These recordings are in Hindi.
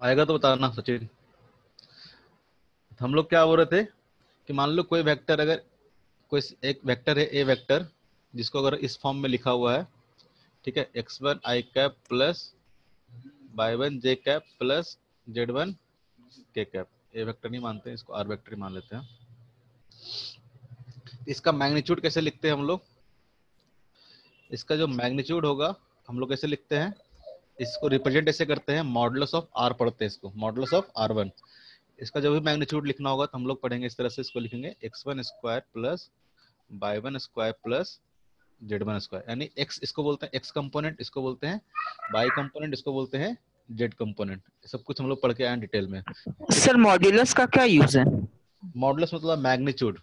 आएगा तो बताना सचिन। हम लोग क्या बोल रहे थे कि मान लो कोई वेक्टर अगर, कोई एक वेक्टर है ए वेक्टर जिसको अगर इस फॉर्म में लिखा हुआ है, ठीक है x one i cap plus y one j cap plus z one k cap a vector नहीं मानते, इसको आर वेक्टर ही मान लेते हैं। इसका मैग्नीट्यूड कैसे लिखते हैं हम लोग? इसका जो मैग्नीट्यूड होगा, हम लोग कैसे लिखते हैं? इसको रिप्रेजेंट ऐसे करते हैं मॉडुलस ऑफ़ आर पढ़ते हैं इसको मॉडुलस ऑफ़ आर वन इसका जब भी मैग्नीट्यूड लिखना होगा तो हम लोग पढ़ेंगे इस तरह से इसको लिखेंगे x one square plus y one square plus z one square यानी एक्स इसको बोलते हैं एक्स कंपोनेंट इसको बोलते हैं बाई कंपोनेंट इसको बोलते हैं जेड कंपोनेंट सब कुछ हम लोग पढ़ के आए डिटेल में। सर मॉड्यूलस का क्या यूज़ है? मॉडुलस मतलब मैग्नीट्यूड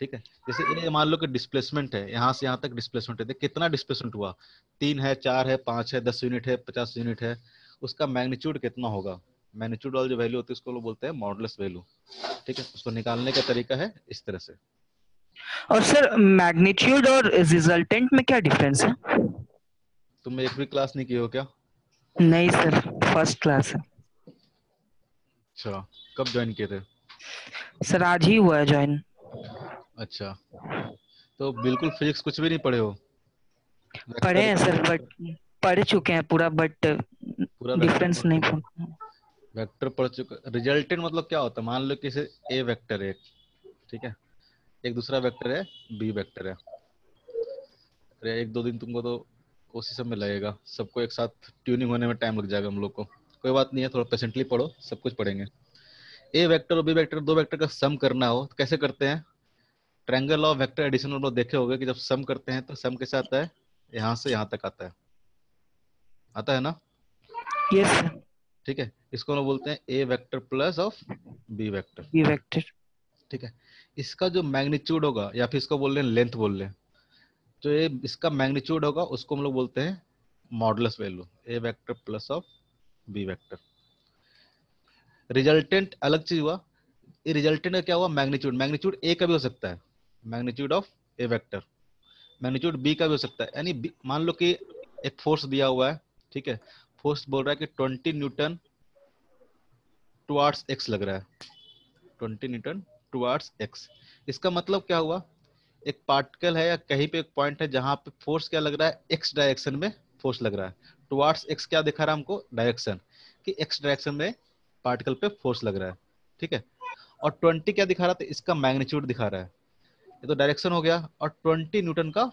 ठीक है? जैसे ये मान लो कि डिस्प्लेसमेंट है यहाँ से यहाँ तक डिस्प्लेसमेंट है। कितना डिस्प्लेसमेंट हुआ? तीन है चार है पाँच है दस यूनिट है पचास यूनिट है। उसका मैग्नीट्यूड कितना होगा? मैग्नीट्यूड वाली जो वैल्यू होती है उसको लोग बोलते हैं मॉडुलस वैल्यू ठीक है? उसको निकालने का तरीका है इस तरह से। और सर मैग्नीट्यूड और रिजल्टेंट में क्या डिफरेंस है? तुम एक भी क्लास नहीं की हो क्या? नहीं सर फ़र्स्ट क्लास है। अच्छा कब ज्वाइन किए थे? सर आज ही हुआ है ज्वाइन अच्छा। तो बिल्कुल फिजिक्स कुछ भी नहीं पढ़े हो? पढ़े हैं सर बट पढ़ चुके हैं पूरा बट पूरा डिफरेंस नहीं वेक्टर पढ़ चुके रिजल्टेंट मतलब क्या होता है? मान लो कि इसे ए वेक्टर है ठीक है? एक दूसरा वेक्टर है बी वेक्टर है। अरे एक दो दिन तुमको तो उसी सब में लगेगा। सबको एक साथ ट्यूनिंग होने में टाइम लग जाएगा हम लोग को। कोई बात नहीं है थोड़ा पेशेंटली पढ़ो सब कुछ पढ़ेंगे। ए वेक्टर और बी वेक्टर दो वेक्टर का सम करना हो तो कैसे करते हैं? ट्रायंगल ऑफ़ वेक्टर एडिशन हम लोग देखे होंगे कि जब सम करते हैं तो सम कैसे आता है? यहाँ से यहाँ तक आता है। आता है ना? यस सर ठीक है। इसको हम बोलते हैं a vector plus of b vector b vector ठीक है। इसका जो मैग्नीट्यूड होगा या फिर इसको बोल रहे हैं लेंथ बोल रहे हैं जो ये इसका मैग्नीट्यूड होगा उसको हम लोग बोलते हैं modulus value a vector plus of b vector resultant अलग चीज़ हुआ। ये रिजल्टेंट का क्या हुआ? मैग्नीट्यूड मैग्नीट्यूड ए का भी हो सकता है। Magnitude of a vector. Magnitude b का भी हो सकता है। यानी मान लो कि एक फोर्स दिया हुआ है, ठीक है? फोर्स बोल रहा है कि 20 न्यूटन टुवार्ड्स एक्स लग रहा है। 20 न्यूटन टुवार्ड्स एक्स। इसका मतलब क्या हुआ? एक पार्टिकल है या कहीं पे एक पॉइंट है जहाँ पे फोर्स क्या लग रहा है? एक्स डायरेक्शन में फोर्स लग रहा है। टुवार्ड्स एक्स क्या दिखा रहा है हमको? डायरेक्शन। कि एक्स डायरेक्शन में पार्टिकल पे फोर्स लग रहा है, ठीक है? और 20 क्या दिखा रहा था? इसका मैग्नीट्यूड दिखा रहा है। ये तो डायरेक्शन हो गया और 20 न्यूटन का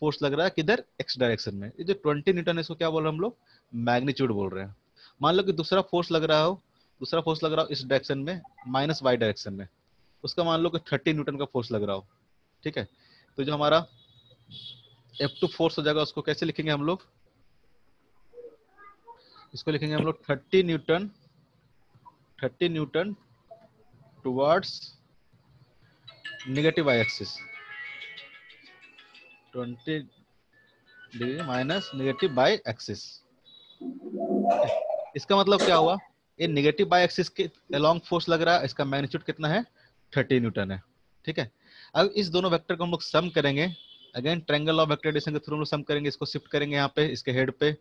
फोर्स लग रहा है किधर? एक्स डायरेक्शन में। ये जो 20 न्यूटन है, इसको क्या बोल रहे हैं हम लोग? मैग्नीट्यूड बोल रहे हैं। मान लो कि दूसरा फोर्स लग रहा हो, दूसरा फोर्स लग रहा हो इस डायरेक्शन में माइनस वाई डायरेक्शन में। उसका मान लो कि 30 न्यूटन का फोर्स लग रहा हो। ठीक है? तो जो हमारा एफ़ टू फोर्स हो जाएगा, उसको कैसे लिखेंगे हम लोग? इसको लिखेंगे हम लोग 30 newton 30 newton towards y axis 20 degree minus negative y axis इसका मतलब क्या हुआ? ये नेगेटिव बाई एक्सिस के अलोंग फोर्स लग रहा है, इसका मैग्नीट्यूड कितना है? 30 न्यूटन है। ठीक है? अब इस दोनों वेक्टर को हम लोग सम करेंगे। Again triangle of vector addition के थ्रू हम लोग सम करेंगे, इसको शिफ्ट करेंगे यहाँ पे, इसके हेड पे।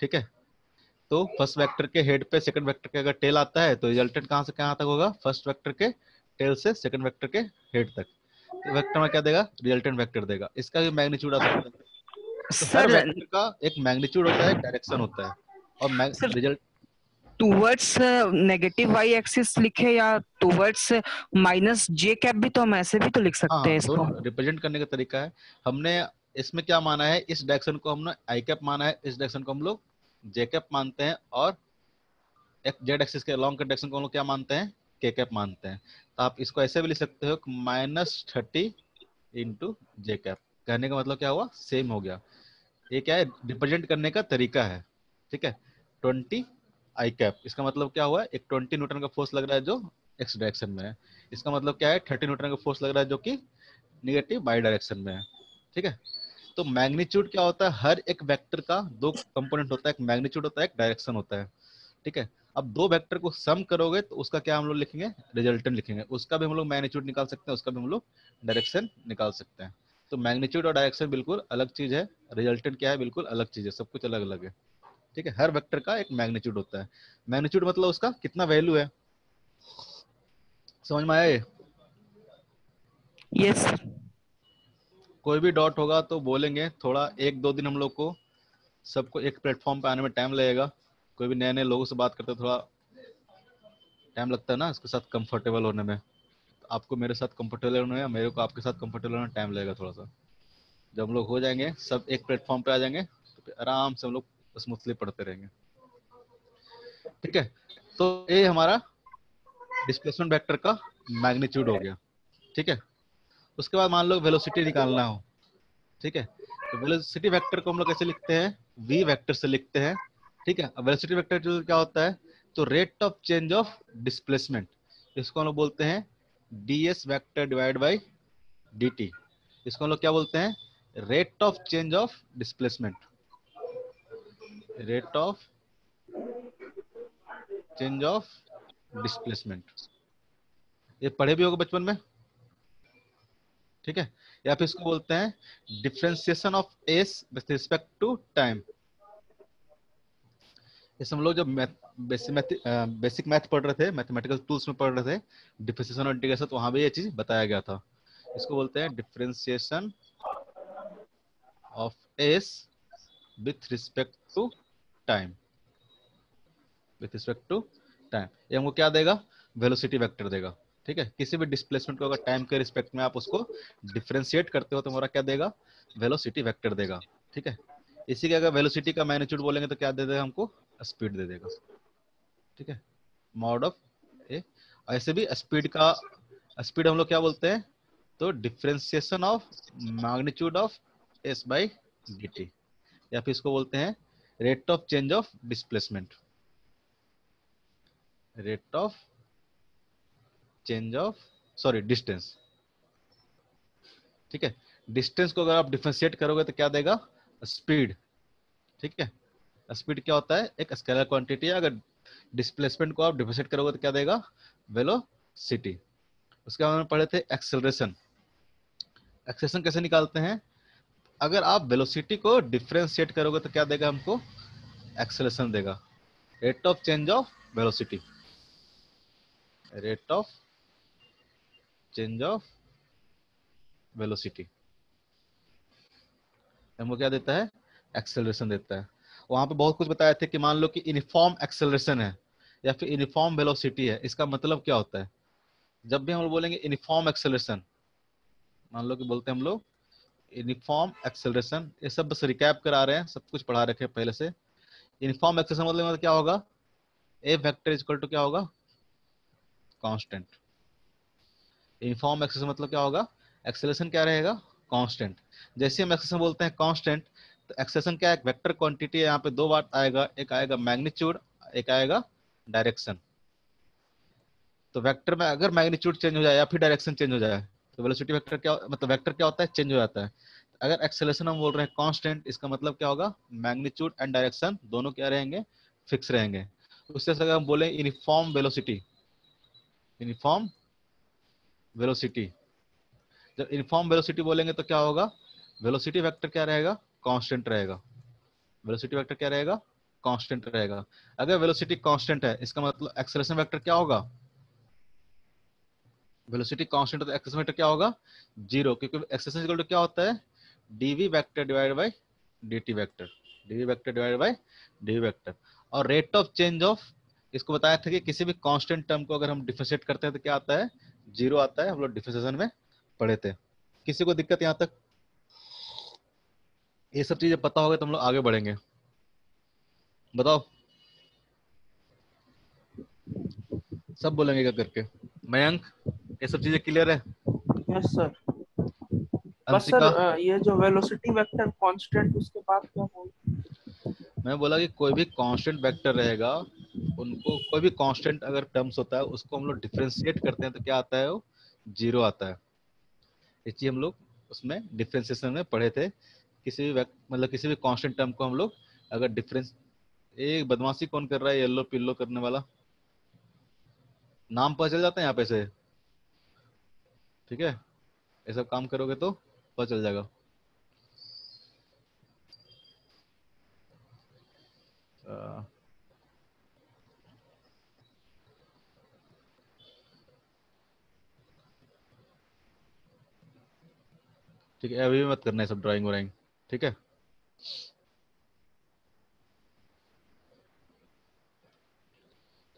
ठीक है? तो फ़र्स्ट वेक्टर के हेड पे सेकंड वेक्टर के अगर टेल आता है तो रिजल्टेंट कहाँ से कहाँ तक होगा? फ़र्स्ट वेक्टर के टेल से सेकंड वेक्टर के हेड तक। तो वेक्टर में क्या देगा? रिजल्टेंट वेक्टर देगा। इसका भी मैग्नीट्यूड आ सकता है। तो हर वेक्टर का एक मैग्नीट्यूड होता है डायरेक्शन होता है। और result towards negative y axis लिखे या टूवर्ड्स माइनस जे कैप भी तो हम ऐसे भी तो लिख सकते हैं इसको। रिप्रेजेंट करने का तरीका है। हमने इसमें क्या माना है? इस डायरेक्शन को हमने आई कैप माना है। इस डायरेक्शन को हम लोग जे कैप मानते हैं। और एक जेड एक्सिस के लॉन्ग के डायरेक्शन को हम लोग क्या मानते हैं? के कैप मानते हैं। तो आप इसको ऐसे भी लिख सकते हो minus thirty into j cap कहने का मतलब क्या हुआ? सेम हो गया। ये क्या है? रिप्रेजेंट करने का तरीका है। ठीक है? ट्वेंटी आई कैप इसका मतलब क्या हुआ? एक ट्वेंटी न्यूटन का फोर्स लग रहा है जो एक्स डायरेक्शन में है। इसका मतलब क्या है? थर्टी न्यूटन का फोर्स लग रहा है जो कि निगेटिव बाई डायरेक्शन में है। ठीक है? तो मैग्नीट्यूड क्या होता है? हर एक वेक्टर का दो कंपोनेंट होता है। एक मैग्नीट्यूड होता है, एक डायरेक्शन होता है। ठीक है? अब दो वेक्टर को सम करोगे तो उसका क्या हम लोग लिखेंगे? रिजल्टेंट लिखेंगे। उसका भी हम लोग मैग्नीट्यूड निकाल सकते हैं उसका भी हम लोग डायरेक्शन निकाल सकते हैं। तो मैग्नीट्यूड और डायरेक्शन बिल्कुल अलग चीज़ है। रिजल्टेंट क्या है? बिल्कुल अलग चीज़ है। सब कुछ अलग अलग है। ठीक है? हर वेक्टर का एक मैग्नीट्यूड होता है। मैग्नीट्यूड मतलब उसका कितना वैल्यू है? समझ में आया ये? यस कोई भी डॉट होगा तो बोलेंगे थोड़ा एक दो दिन हम लोग को सबको एक प्लेटफॉर्म पे आने में टाइम लगेगा। कोई भी नए नए लोगों से बात करते थोड़ा टाइम लगता है ना इसके साथ कंफर्टेबल होने में। आपको मेरे साथ कंफर्टेबल होने में मेरे को आपके साथ कंफर्टेबल होने में टाइम लगेगा थोड़ा सा। जब हम लोग हो जाएँगे, सब एक प्लेटफॉर्म पे आ जाएँगे तो आराम से हम लोग स्मूथली पढ़ते रहेंगे। ठीक है? तो ये हमारा डिस्प्लेसमेंट वेक्टर का मैग्नीट्यूड हो गया। ठीक है? उसके बाद मान लो वेलोसिटी निकालना हो। ठीक है? तो वेलोसिटी वेक्टर को हम लोग कैसे लिखते हैं? वी वेक्टर से लिखते हैं। ठीक है? वेलोसिटी वेक्टर जो क्या होता है? तो rate of change of displacement इसको हम लोग बोलते हैं d s vector divide by d t इसको हम लोग क्या बोलते हैं? Rate of change of displacement rate of change of displacement ये पढ़े भी होगा बचपन में? ठीक है? या फिर इसको बोलते हैं differentiation of s with respect to time इस हम लोग जब बेसिक मैथ पढ़ रहे थे मैथमेटिकल टूल्स में पढ़ रहे थे डिफ्रेंसिएशन और इंटीग्रेशन तो वहाँ भी ये चीज़ बताया गया था। इसको बोलते हैं differentiation of s with respect to time with respect to time ये हमको क्या देगा? वेलोसिटी वेक्टर देगा। ठीक है? किसी भी डिस्प्लेसमेंट को अगर टाइम के रिस्पेक्ट में आप उसको डिफ्रेंशिएट करते हो तो हमारा क्या देगा? वेलोसिटी वेक्टर देगा। ठीक है? इसी के अगर वेलोसिटी का मैग्नीट्यूड बोलेंगे तो क्या दे देगा हमको? स्पीड दे देगा ठीक है? मॉड ऑफ़ ए ऐसे भी स्पीड का, स्पीड हम लोग क्या बोलते हैं? तो differentiation of magnitude of s by d या फिर इसको बोलते हैं rate of change of displacement rate of change of sorry distance ठीक है? डिस्टेंस को अगर आप डिफ्रेंशिएट करोगे तो क्या देगा? स्पीड ठीक है? स्पीड क्या होता है? एक स्केलर क्वांटिटी है। अगर डिस्प्लेसमेंट को आप डिफ्रेंशिएट करोगे तो क्या देगा? वेलोसिटी उसके बाद में पढ़े थे एक्सेलरेशन एक्सेलरेशन कैसे निकालते हैं? अगर आप वेलोसिटी को डिफ्रेंशिएट करोगे तो क्या देगा हमको? एक्सेलरेशन देगा। Rate of change of velocity rate of change of velocity हमको क्या देता है? एक्सेलरेशन देता है। वहाँ पे बहुत कुछ बताया थे कि मान लो कि यूनिफॉर्म एक्सेलरेशन है या फिर यूनिफॉर्म वेलोसिटी है इसका मतलब क्या होता है? जब भी हम लोग बोलेंगे यूनिफॉर्म एक्सेलरेशन मान लो कि बोलते हैं हम लोग यूनिफॉर्म एक्सेलरेशन ये सब बस रिकैप करा रहे हैं सब कुछ पढ़ा रखे पहले से। यूनिफॉर्म एक्सेलरेशन मतलब, क्या होगा? ए वेक्टर इक्वल टू क्या होगा? कांस्टेंट यूनिफॉर्म एक्सेलरेशन मतलब क्या होगा? एक्सेलरेशन क्या रहेगा? कांस्टेंट जैसे हम एक्सेलरेशन बोलते हैं कांस्टेंट एक्सेलरेशन क्या है? वेक्टर क्वांटिटी है यहाँ पे दो बात आएगा, एक आएगा मैग्नीट्यूड, एक आएगा डायरेक्शन। तो वेक्टर में अगर मैग्नीट्यूड चेंज हो जाए या फिर डायरेक्शन चेंज हो जाए तो वेलोसिटी वेक्टर क्या मतलब वेक्टर क्या होता है? चेंज हो जाता है। अगर एक्सेलरेशन हम बोल रहे हैं कांस्टेंट, इसका मतलब क्या होगा? मैग्नीट्यूड एंड डायरेक्शन दोनों क्या रहेंगे? फिक्स रहेंगे। उससे अगर हम बोले यूनिफॉर्म वेलोसिटी यूनिफॉर्म वेलोसिटी, जब यूनिफॉर्म वेलोसिटी बोलेंगे तो क्या होगा? वेलोसिटी वेक्टर क्या रहेगा? कांस्टेंट रहेगा। वेलोसिटी वेक्टर क्या रहेगा? कांस्टेंट रहेगा। अगर वेलोसिटी कांस्टेंट है, इसका मतलब एक्सेलरेशन वेक्टर क्या होगा? वेलोसिटी कांस्टेंट तो एक्सेलरेशन वेक्टर क्या होगा? ज़ीरो क्योंकि एक्सेलरेशन इक्वल टू क्या होता है? D v vector divide by d t vector d v vector divide by d v vector और रेट ऑफ़ चेंज ऑफ़ इसको बताया था कि किसी भी कांस्टेंट टर्म को अगर हम डिफरेंशिएट करते हैं तो क्या आता है? ज़ीरो आता है। हम लोग डिफरेंशिएशन में पढ़े थे। किसी को दिक्कत यहाँ तक ये सब चीज़ें पता होगा तो हम लोग आगे बढ़ेंगे। बताओ। सब बोलेंगे क्या करके? मयंक ये सब चीज़ें क्लियर है? यस सर बस सर ये जो वेलोसिटी वेक्टर कांस्टेंट उसके बाद क्या बोल मैं बोला कि कोई भी कांस्टेंट वेक्टर रहेगा उनको कोई भी कांस्टेंट अगर टर्म्स होता है उसको हम लोग डिफ्रेंशिएट करते हैं तो क्या आता है वो? ज़ीरो आता है। ये चीज़ हम लोग उसमें डिफ्रेंसिएशन में पढ़े थे। किसी भी मतलब किसी भी कांस्टेंट टर्म को हम लोग अगर डिफरेंस एक बदमाशी कौन कर रहा है येल्लो पिल्लो करने वाला? नाम पता चल जाता है यहाँ पे से। ठीक है? ये सब काम करोगे तो पता चल जाएगा। ठीक है, अभी भी मत करना है सब ड्राइंग वराइंग। ठीक है?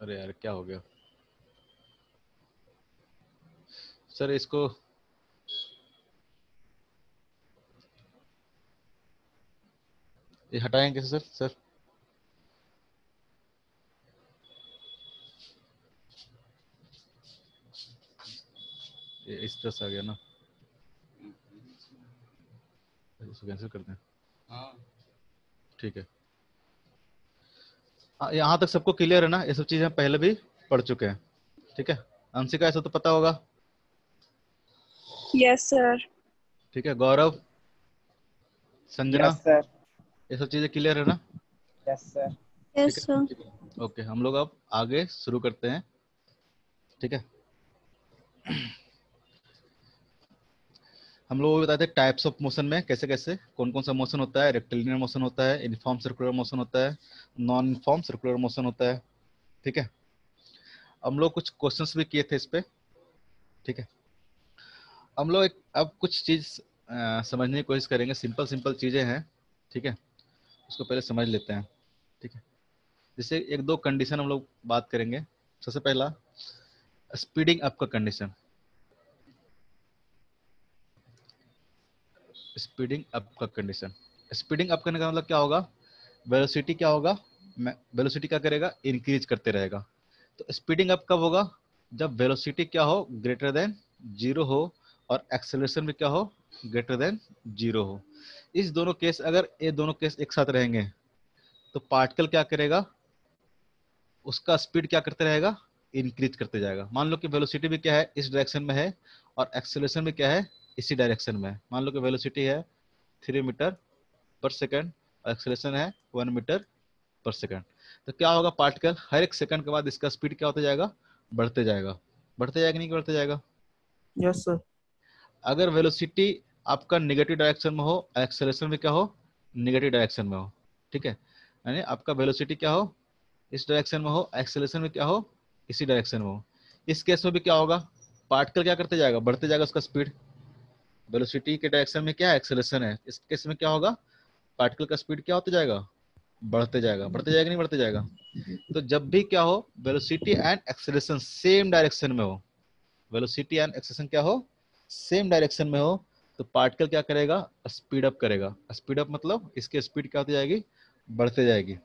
अरे यार, क्या हो गया? सर, इसको ये हटाएँगे कैसे सर? सर? ये इस तरह से आ गया ना? इसको कैंसिल करते हैं। हाँ। ठीक है। हाँ, यहाँ तक सबको क्लियर है ना? ये सब चीज़ें पहले भी पढ़ चुके हैं। ठीक है? अंशिका ऐसा तो पता होगा? यस सर ठीक है? गौरव? संजना? यस सर ये सब चीज़ें क्लियर है ना? Yes sir yes sir okay हम लोग अब आगे शुरू करते हैं। ठीक है? हम लोग बताते हैं टाइप्स ऑफ़ मोशन में कैसे कैसे कौन कौन सा मोशन होता है रेक्टिलिनियर मोशन होता है इनफॉर्म सर्कुलर मोशन होता है नॉन इनफॉर्म सर्कुलर मोशन होता है, ठीक है? हम लोग कुछ क्वेश्चंस भी किए थे इस पे, ठीक है? हम लोग एक, अब कुछ चीज़ समझने की कोशिश करेंगे सिंपल सिंपल चीज़ें हैं, ठीक है? उसको पहले समझ लेते हैं, ठीक है? जैसे एक दो कंडीशन हम लोग बात करेंगे। सबसे पहला स्पीडिंग अप का कंडीशन स्पीडिंग अप का कंडीशन स्पीडिंग अप करने का मतलब क्या होगा? वेलोसिटी क्या होगा? वेलोसिटी क्या करेगा? इंक्रीज करते रहेगा. तो स्पीडिंग अप कब होगा? जब वेलोसिटी क्या हो? ग्रेटर देन ज़ीरो हो और एक्सेलरेशन भी क्या हो? ग्रेटर देन ज़ीरो हो. इस दोनों केस अगर ये दोनों केस एक साथ रहेंगे तो पार्टिकल क्या करेगा? उसका स्पीड क्या करते रहेगा? इंक्रीज करते जाएगा. मान लो कि वेलोसिटी भी क्या है? इस डायरेक्शन में है और एक्सेलरेशन भी क्या है? इसी डायरेक्शन में। मान लो कि वेलोसिटी है थ्री मीटर पर सेकेंड और एक्सेलरेशन है वन मीटर पर सेकेंड तो क्या होगा पार्टिकल हर एक सेकंड के बाद इसका स्पीड क्या होता जाएगा? बढ़ते जाएगा। बढ़ते जाएगा नहीं बढ़ते जाएगा? यस सर अगर वेलोसिटी आपका निगेटिव डायरेक्शन में हो एक्सेलरेशन भी क्या हो? निगेटिव डायरेक्शन में हो। ठीक है? यानी आपका वेलोसिटी क्या हो? इस डायरेक्शन में हो एक्सेलरेशन में क्या हो? इसी डायरेक्शन में हो। इस केस में भी क्या होगा? पार्टिकल क्या करते जाएगा? बढ़ते जाएगा उसका स्पीड वेलोसिटी के डायरेक्शन में क्या एक्सेलेशन है? इस केस में क्या होगा? पार्टिकल का स्पीड क्या होता जाएगा? बढ़ते जाएगा। बढ़ते जाएगा नहीं बढ़ते जाएगा? तो जब भी क्या हो, velocity and acceleration same direction में हो, वेलोसिटी एंड एक्सेलरेशन क्या हो? सेम डायरेक्शन में हो तो पार्टिकल क्या करेगा? स्पीड अप करेगा। स्पीड अप मतलब इसकी स्पीड क्या होती जाएगी? बढ़ते जाएगी।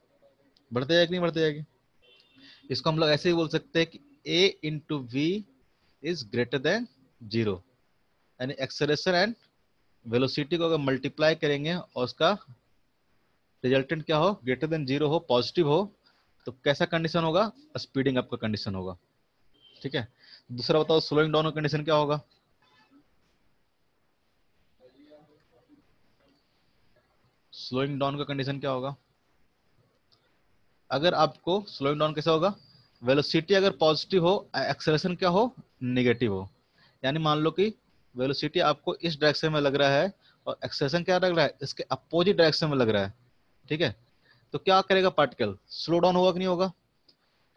बढ़ते जाएगी नहीं बढ़ते जाएगी? इसको हम लोग ऐसे ही बोल सकते हैं कि a into v is greater than zero यानी एक्सेलेशन एंड वेलोसिटी को अगर मल्टीप्लाई करेंगे और उसका रिजल्टेंट क्या हो ग्रेटर देन ज़ीरो हो पॉजिटिव हो तो कैसा कंडीशन होगा? स्पीडिंग अप का कंडीशन होगा। ठीक है? दूसरा बताओ स्लोइंग डाउन का कंडीशन क्या होगा? स्लोइंग डाउन का कंडीशन क्या होगा? अगर आपको स्लोइंग डाउन कैसा होगा? वेलोसिटी अगर पॉजिटिव हो एक्सेलेशन क्या हो? निगेटिव हो। यानी मान लो कि वेलोसिटी आपको इस डायरेक्शन में लग रहा है और एक्सेलेशन क्या लग रहा है? इसके अपोजिट डायरेक्शन में लग रहा है, ठीक है? तो क्या करेगा पार्टिकल स्लो डाउन होगा कि नहीं होगा?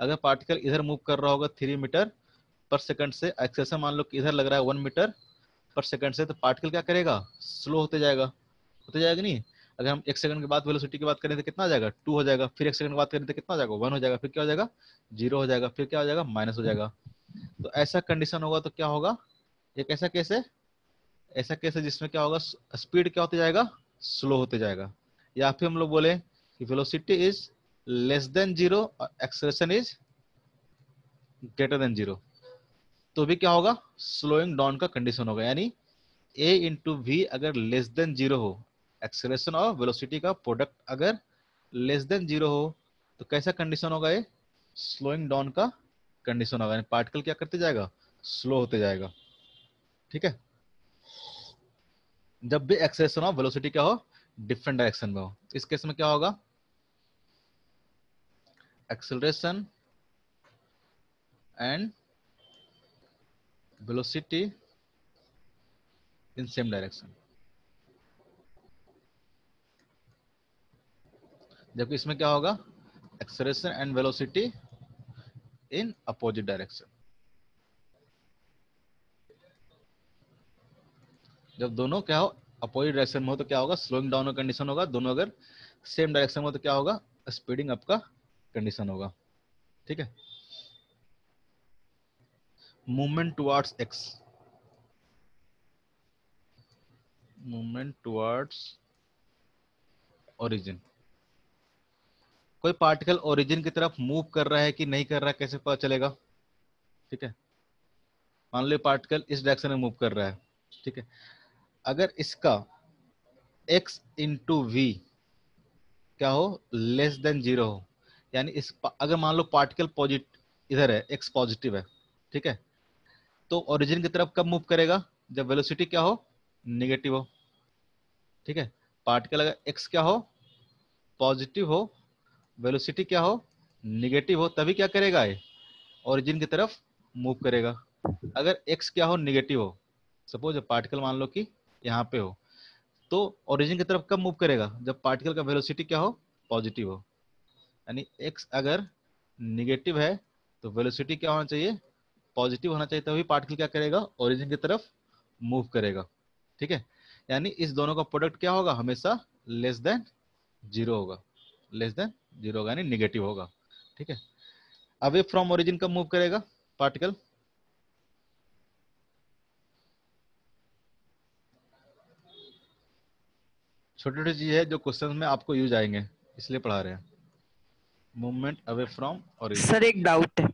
अगर पार्टिकल इधर मूव कर रहा होगा थ्री मीटर पर सेकंड से एक्सेलेशन मान लो कि इधर लग रहा है वन मीटर पर सेकंड से तो पार्टिकल क्या करेगा? स्लो होते जाएगा। होते जाएगा नहीं? अगर हम एक सेकंड के बाद वेलोसिटी की बात करें तो कितना जाएगा? टू हो जाएगा। फिर एक सेकंड की बात करें तो कितना जाएगा? वन हो जाएगा। फिर क्या हो जाएगा? ज़ीरो हो जाएगा। फिर क्या हो जाएगा? माइनस हो जाएगा। तो ऐसा कंडीशन होगा तो क्या होगा? एक ऐसा केस है, ऐसा केस है जिसमें क्या होगा स्पीड क्या होते जाएगा स्लो होते जाएगा। या फिर हम लोग बोले कि velocity is less than zero और acceleration is greater than zero तो भी क्या होगा स्लोइंग डाउन का कंडीशन होगा। यानी ए इंटू वी अगर लेस देन ज़ीरो हो एक्सेलेशन और वेलोसिटी का प्रोडक्ट अगर लेस देन ज़ीरो हो तो कैसा कंडीशन होगा ये? स्लोइंग डाउन का कंडीशन होगा। यानी पार्टिकल क्या करते जाएगा? स्लो होते जाएगा। ठीक है? जब भी एक्सेलेशन हो वेलोसिटी क्या हो? डिफरेंट डायरेक्शन में हो। इस केस में क्या होगा? Acceleration and velocity in same direction जबकि इसमें क्या होगा? Acceleration and velocity in opposite direction जब दोनों क्या हो अपोजिट डायरेक्शन में हो तो क्या होगा? स्लोइंग डाउन का कंडीशन होगा। दोनों अगर सेम डायरेक्शन में हो तो क्या होगा? स्पीडिंग अप का कंडीशन होगा। ठीक है? Movement towards x movement towards origin कोई पार्टिकल ओरिजिन की तरफ़ मूव कर रहा है कि नहीं कर रहा है, कैसे पता चलेगा? ठीक है? मान लो पार्टिकल इस डायरेक्शन में मूव कर रहा है। ठीक है? अगर इसका x इंटू वी क्या हो? लेस देन ज़ीरो हो। यानी इस अगर मान लो पार्टिकल पॉजिटिव इधर है, x पॉजिटिव है, ठीक है? तो ओरिजिन की तरफ़ कब मूव करेगा? जब वेलोसिटी क्या हो? निगेटिव हो। ठीक है? पार्टिकल अगर x क्या हो? पॉजिटिव हो। वेलोसिटी क्या हो? निगेटिव हो, तभी क्या करेगा ये? ओरिजिन की तरफ़ मूव करेगा। अगर x क्या हो? निगेटिव हो। सपोज़ पार्टिकल मान लो कि यहाँ पे हो। तो ओरिजिन की तरफ़ कब मूव करेगा? जब पार्टिकल का वेलोसिटी क्या हो? पॉजिटिव हो। यानी x अगर निगेटिव है तो वेलोसिटी क्या होना चाहिए? पॉजिटिव होना चाहिए, तभी पार्टिकल क्या करेगा? ओरिजिन की तरफ़ मूव करेगा। ठीक है? यानी इस दोनों का प्रोडक्ट क्या होगा? हमेशा लेस देन ज़ीरो होगा। लेस देन ज़ीरो होगा, यानी निगेटिव होगा। ठीक है? अवे फ्रॉम ओरिजिन कब मूव करेगा? पार्टिकल छोटी छोटी चीज़ है जो क्वेश्चन में आपको यूज़ आएँगे इसलिए पढ़ा रहे हैं। Movement away from origin sir एक डाउट है।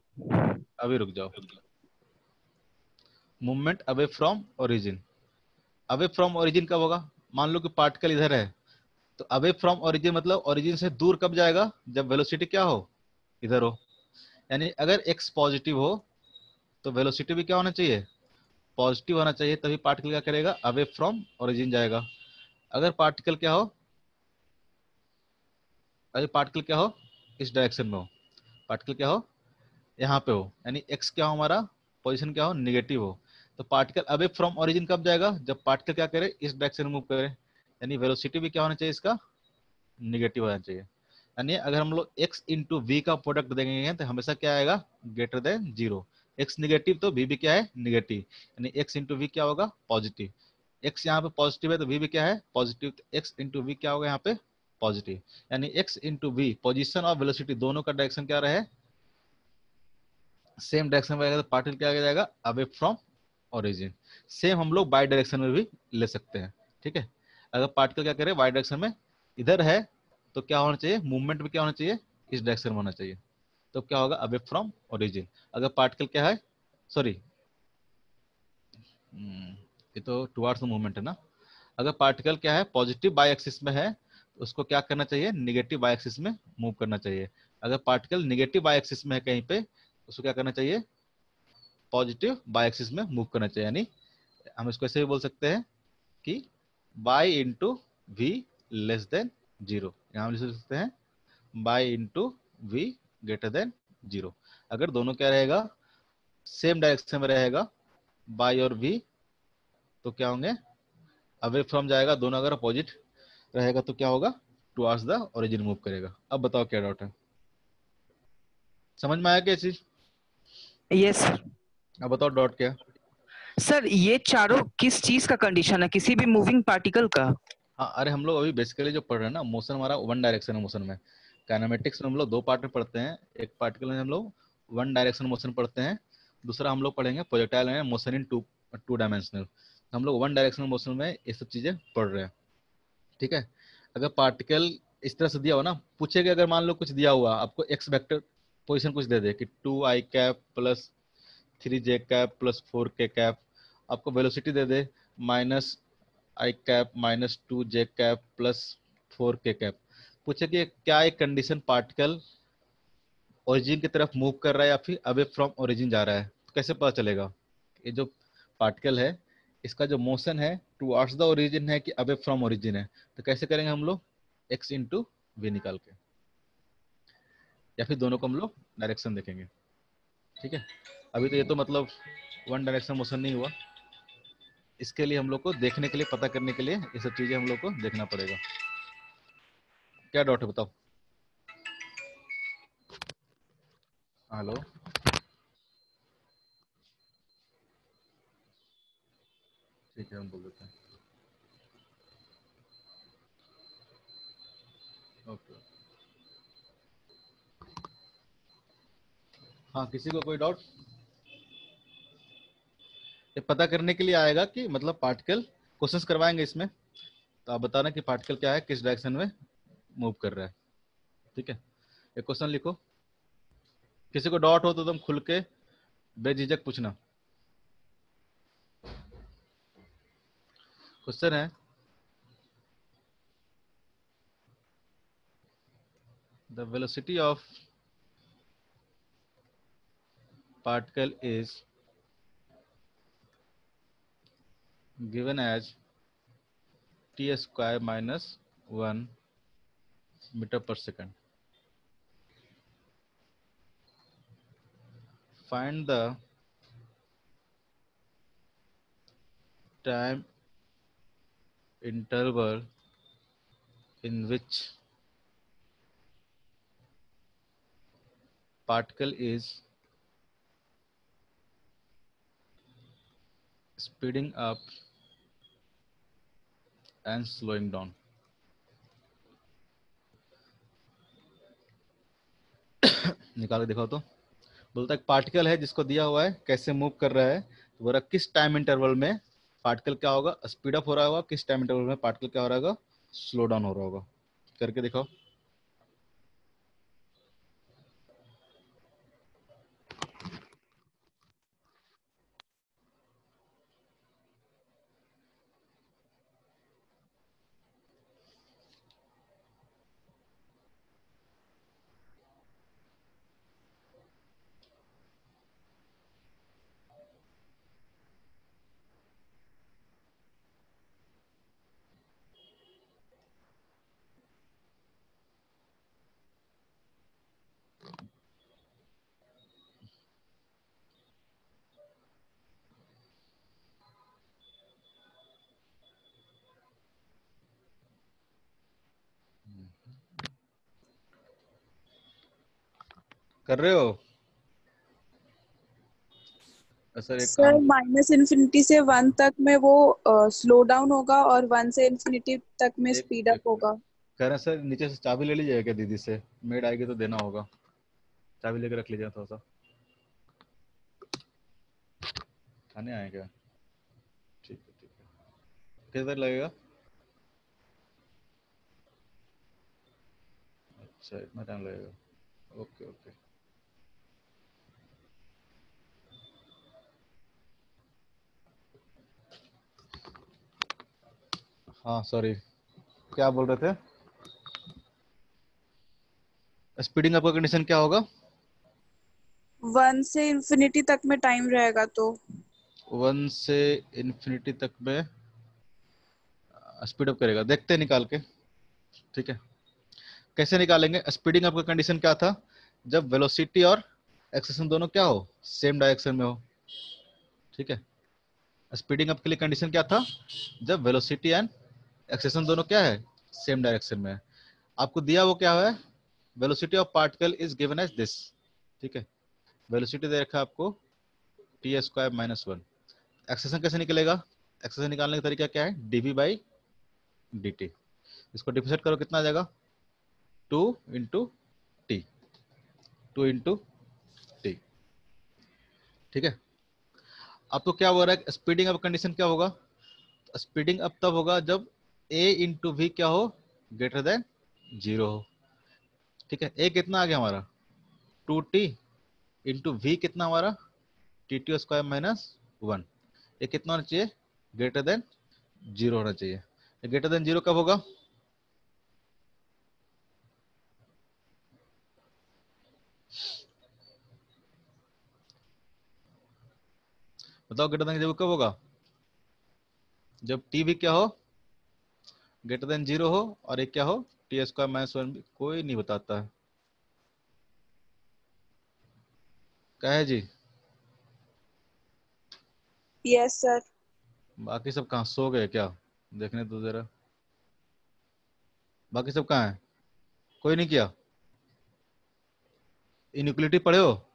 अभी रुक जाओ। Movement away from origin away from origin कब होगा? मान लो कि पार्टिकल इधर है तो अवे फ्रॉम ओरिजिन मतलब ओरिजिन से दूर कब जाएगा? जब वेलोसिटी क्या हो? इधर हो। यानी अगर एक्स पॉजिटिव हो तो वेलोसिटी भी क्या होना चाहिए? पॉजिटिव होना चाहिए तभी पार्टिकल क्या करेगा? अवे फ्रॉम ओरिजिन जाएगा। अगर पार्टिकल क्या हो? अगर पार्टिकल क्या हो? इस डायरेक्शन में हो। पार्टिकल क्या हो? यहाँ पे हो। यानी एक्स क्या हो हमारा? पोजिशन क्या हो? निगेटिव हो। तो पार्टिकल अवे फ्रॉम ओरिजिन कब जाएगा? जब पार्टिकल क्या करे? इस डायरेक्शन में मूव करे। यानी वेलोसिटी भी क्या होना चाहिए इसका? निगेटिव होना चाहिए। यानी अगर हम लोग एक्स इंटू वी का प्रोडक्ट देंगे तो हमेशा क्या आएगा? Greater than zero x negative तो v भी क्या है? निगेटिव यानी x इंटू वी क्या होगा? पॉजिटिव x यहाँ पे पॉजिटिव है तो v भी क्या है? पॉजिटिव तो x इंटू वी क्या होगा यहाँ पे? पॉजिटिव यानी x इंटू वी पोजिशन और वेलोसिटी दोनों का डायरेक्शन क्या रहे? सेम डायरेक्शन में तो पार्टिकल क्या आ जाएगा? अवे फ्रॉम ओरिजिन सेम हम लोग बाई डायरेक्शन में भी ले सकते हैं। ठीक है? अगर पार्टिकल क्या करे? वाई डायरेक्शन में इधर है तो क्या होना चाहिए? मूवमेंट भी क्या होना चाहिए? इस डायरेक्शन में होना चाहिए। तो क्या होगा? अवे फ्रॉम ओरिजिन अगर पार्टिकल क्या है? सॉरी hmm, ये तो टुवार्ड्स मूवमेंट है ना। अगर पार्टिकल क्या है पॉजिटिव बाई एक्सिस में है तो उसको क्या करना चाहिए? निगेटिव बाई एक्सिस में मूव करना चाहिए। अगर पार्टिकल निगेटिव बाई एक्सिस में है कहीं पे उसको क्या करना चाहिए? पॉजिटिव बाई एक्सिस में मूव करना चाहिए। यानी हम इसको ऐसे भी बोल सकते हैं कि y into v less than zero यहाँ लिख सकते हैं y into v greater than zero अगर दोनों क्या रहेगा? सेम डायरेक्शन में रहेगा बाई और वी तो क्या होंगे? अवे फ्रॉम जाएगा दोनों अगर अपोजिट रहेगा तो क्या होगा? टुवर्ड्स द ओरिजिन मूव करेगा। अब बताओ क्या डाउट है? समझ में आया क्या चीज़? यस अब बताओ डॉट क्या? सर ये चारों किस चीज़ का कंडीशन है? किसी भी मूविंग पार्टिकल का? हाँ अरे हम लोग अभी बेसिकली जो पढ़ रहे हैं ना मोशन हमारा वन डायरेक्शन है मोशन में। काइनेमेटिक्स में हम लोग दो पार्ट में पढ़ते हैं। एक पार्टिकल में हम लोग वन डायरेक्शन मोशन पढ़ते हैं। दूसरा हम लोग पढ़ेंगे प्रोजेक्टाइल में motion in two two dimensional हम लोग वन डायरेक्शनल मोशन में ये सब चीज़ें पढ़ रहे हैं। ठीक है? अगर पार्टिकल इस तरह से दिया हो ना, पूछेगा अगर मान लो कुछ दिया हुआ, आपको एक्स वेक्टर पोजिशन कुछ दे दे कि two i cap plus three j cap plus four k cap आपको वेलोसिटी दे दे minus i cap minus two j cap plus four k cap पूछे कि क्या एक कंडीशन पार्टिकल ओरिजिन की तरफ़ मूव कर रहा है या फिर अवे फ्रॉम ओरिजिन जा रहा है? तो कैसे पता चलेगा? ये जो पार्टिकल है इसका जो मोशन है टू द ओरिजिन है कि अवे फ्रॉम ओरिजिन है। तो कैसे करेंगे हम लोग? एक्स इंटू वी निकाल के। या फिर दोनों को हम लोग डायरेक्शन देखेंगे। ठीक है? अभी तो ये तो मतलब वन डायरेक्शन मोशन नहीं हुआ। इसके लिए हम लोग को देखने के लिए, पता करने के लिए ये सब चीज़ें हम लोग को देखना पड़ेगा। क्या डाउट है बताओ? हेलो ठीक है हम बोल देते हैं ओके हाँ किसी को कोई डाउट ये पता करने के लिए आएगा कि मतलब पार्टिकल क्वेश्चंस करवाएँगे इसमें। तो आप बताना कि पार्टिकल क्या है, किस डायरेक्शन में मूव कर रहा है। ठीक है? एक क्वेश्चन लिखो। किसी को डॉट हो तो तुम खुल के बेझिझक पूछना। क्वेश्चन है। The velocity of particle is given as t square minus one metre per second find the time interval in which particle is speeding up and slowing down. निकाल के दिखाओ तो बोलता है पार्टिकल है जिसको दिया हुआ है, कैसे मूव कर रहा है तो बोला, किस टाइम इंटरवल में पार्टिकल क्या होगा? स्पीड अप हो रहा होगा। किस टाइम इंटरवल में पार्टिकल क्या हो रहा होगा? स्लो डाउन हो रहा होगा। करके दिखाओ। कर रहे हो? सर माइनस इन्फिनिटी से वन तक में वो स्लो uh, डाउन होगा और वन से इन्फिनिटी तक में स्पीड अप होगा। कह रहे सर नीचे से चाबी ले लीजिएगा क्या दीदी से? मेड आएगी तो देना होगा। चाबी लेकर रख लीजिए थोड़ा सा। खाने आए क्या? ठीक है ठीक है। कितनी देर लगेगा? अच्छा इतना टाइम लगेगा। Okay okay. हाँ सॉरी क्या बोल रहे थे? स्पीडिंग अप का कंडीशन क्या होगा? वन से इंफिनिटी तक में टाइम रहेगा तो। वन से इंफिनिटी तक में स्पीड अप करेगा। देखते हैं निकाल के। ठीक है। कैसे निकालेंगे? स्पीडिंग अप का कंडीशन क्या था? जब वेलोसिटी और एक्सेशन दोनों क्या हो? सेम डायरेक्शन में हो। ठीक है। स्पीडिंग अप के लिए कंडीशन क्या था? जब वेलोसिटी एंड एक्सेशन दोनों क्या है? सेम डायरेक्शन में आपको दिया वो क्या है? Velocity of particle is given as this ठीक है? वेलोसिटी दे रखा है आपको t square minus one acceleration कैसे निकलेगा? एक्सेशन निकालने का तरीका क्या है? D d v by d t इसको डिफिसेट करो, कितना आ जाएगा? Two into t two into t ठीक है? अब तो क्या हो रहा है? स्पीडिंग अप कंडीशन क्या होगा? स्पीडिंग अप तब होगा जब ए इंटू वी क्या हो? ग्रेटर देन ज़ीरो हो। ठीक है ए कितना आ गया हमारा? टू टी इंटू वी कितना हमारा? T t square minus one ये कितना होना चाहिए? ग्रेटर देन ज़ीरो होना चाहिए। ग्रेटर देन ज़ीरो कब होगा? बताओ ग्रेटर देन ज़ीरो कब होगा? जब टी भी क्या हो? ग्रेटर देन ज़ीरो हो और एक क्या हो? टी स्क्वायर माइनस वन कोई नहीं बताता। है क्या है जी? यस सर बाकी सब कहाँ? सो गए क्या? देखने तो जरा। बाकी सब कहाँ है? कोई नहीं किया? इनिक्वलिटी पढ़े हो?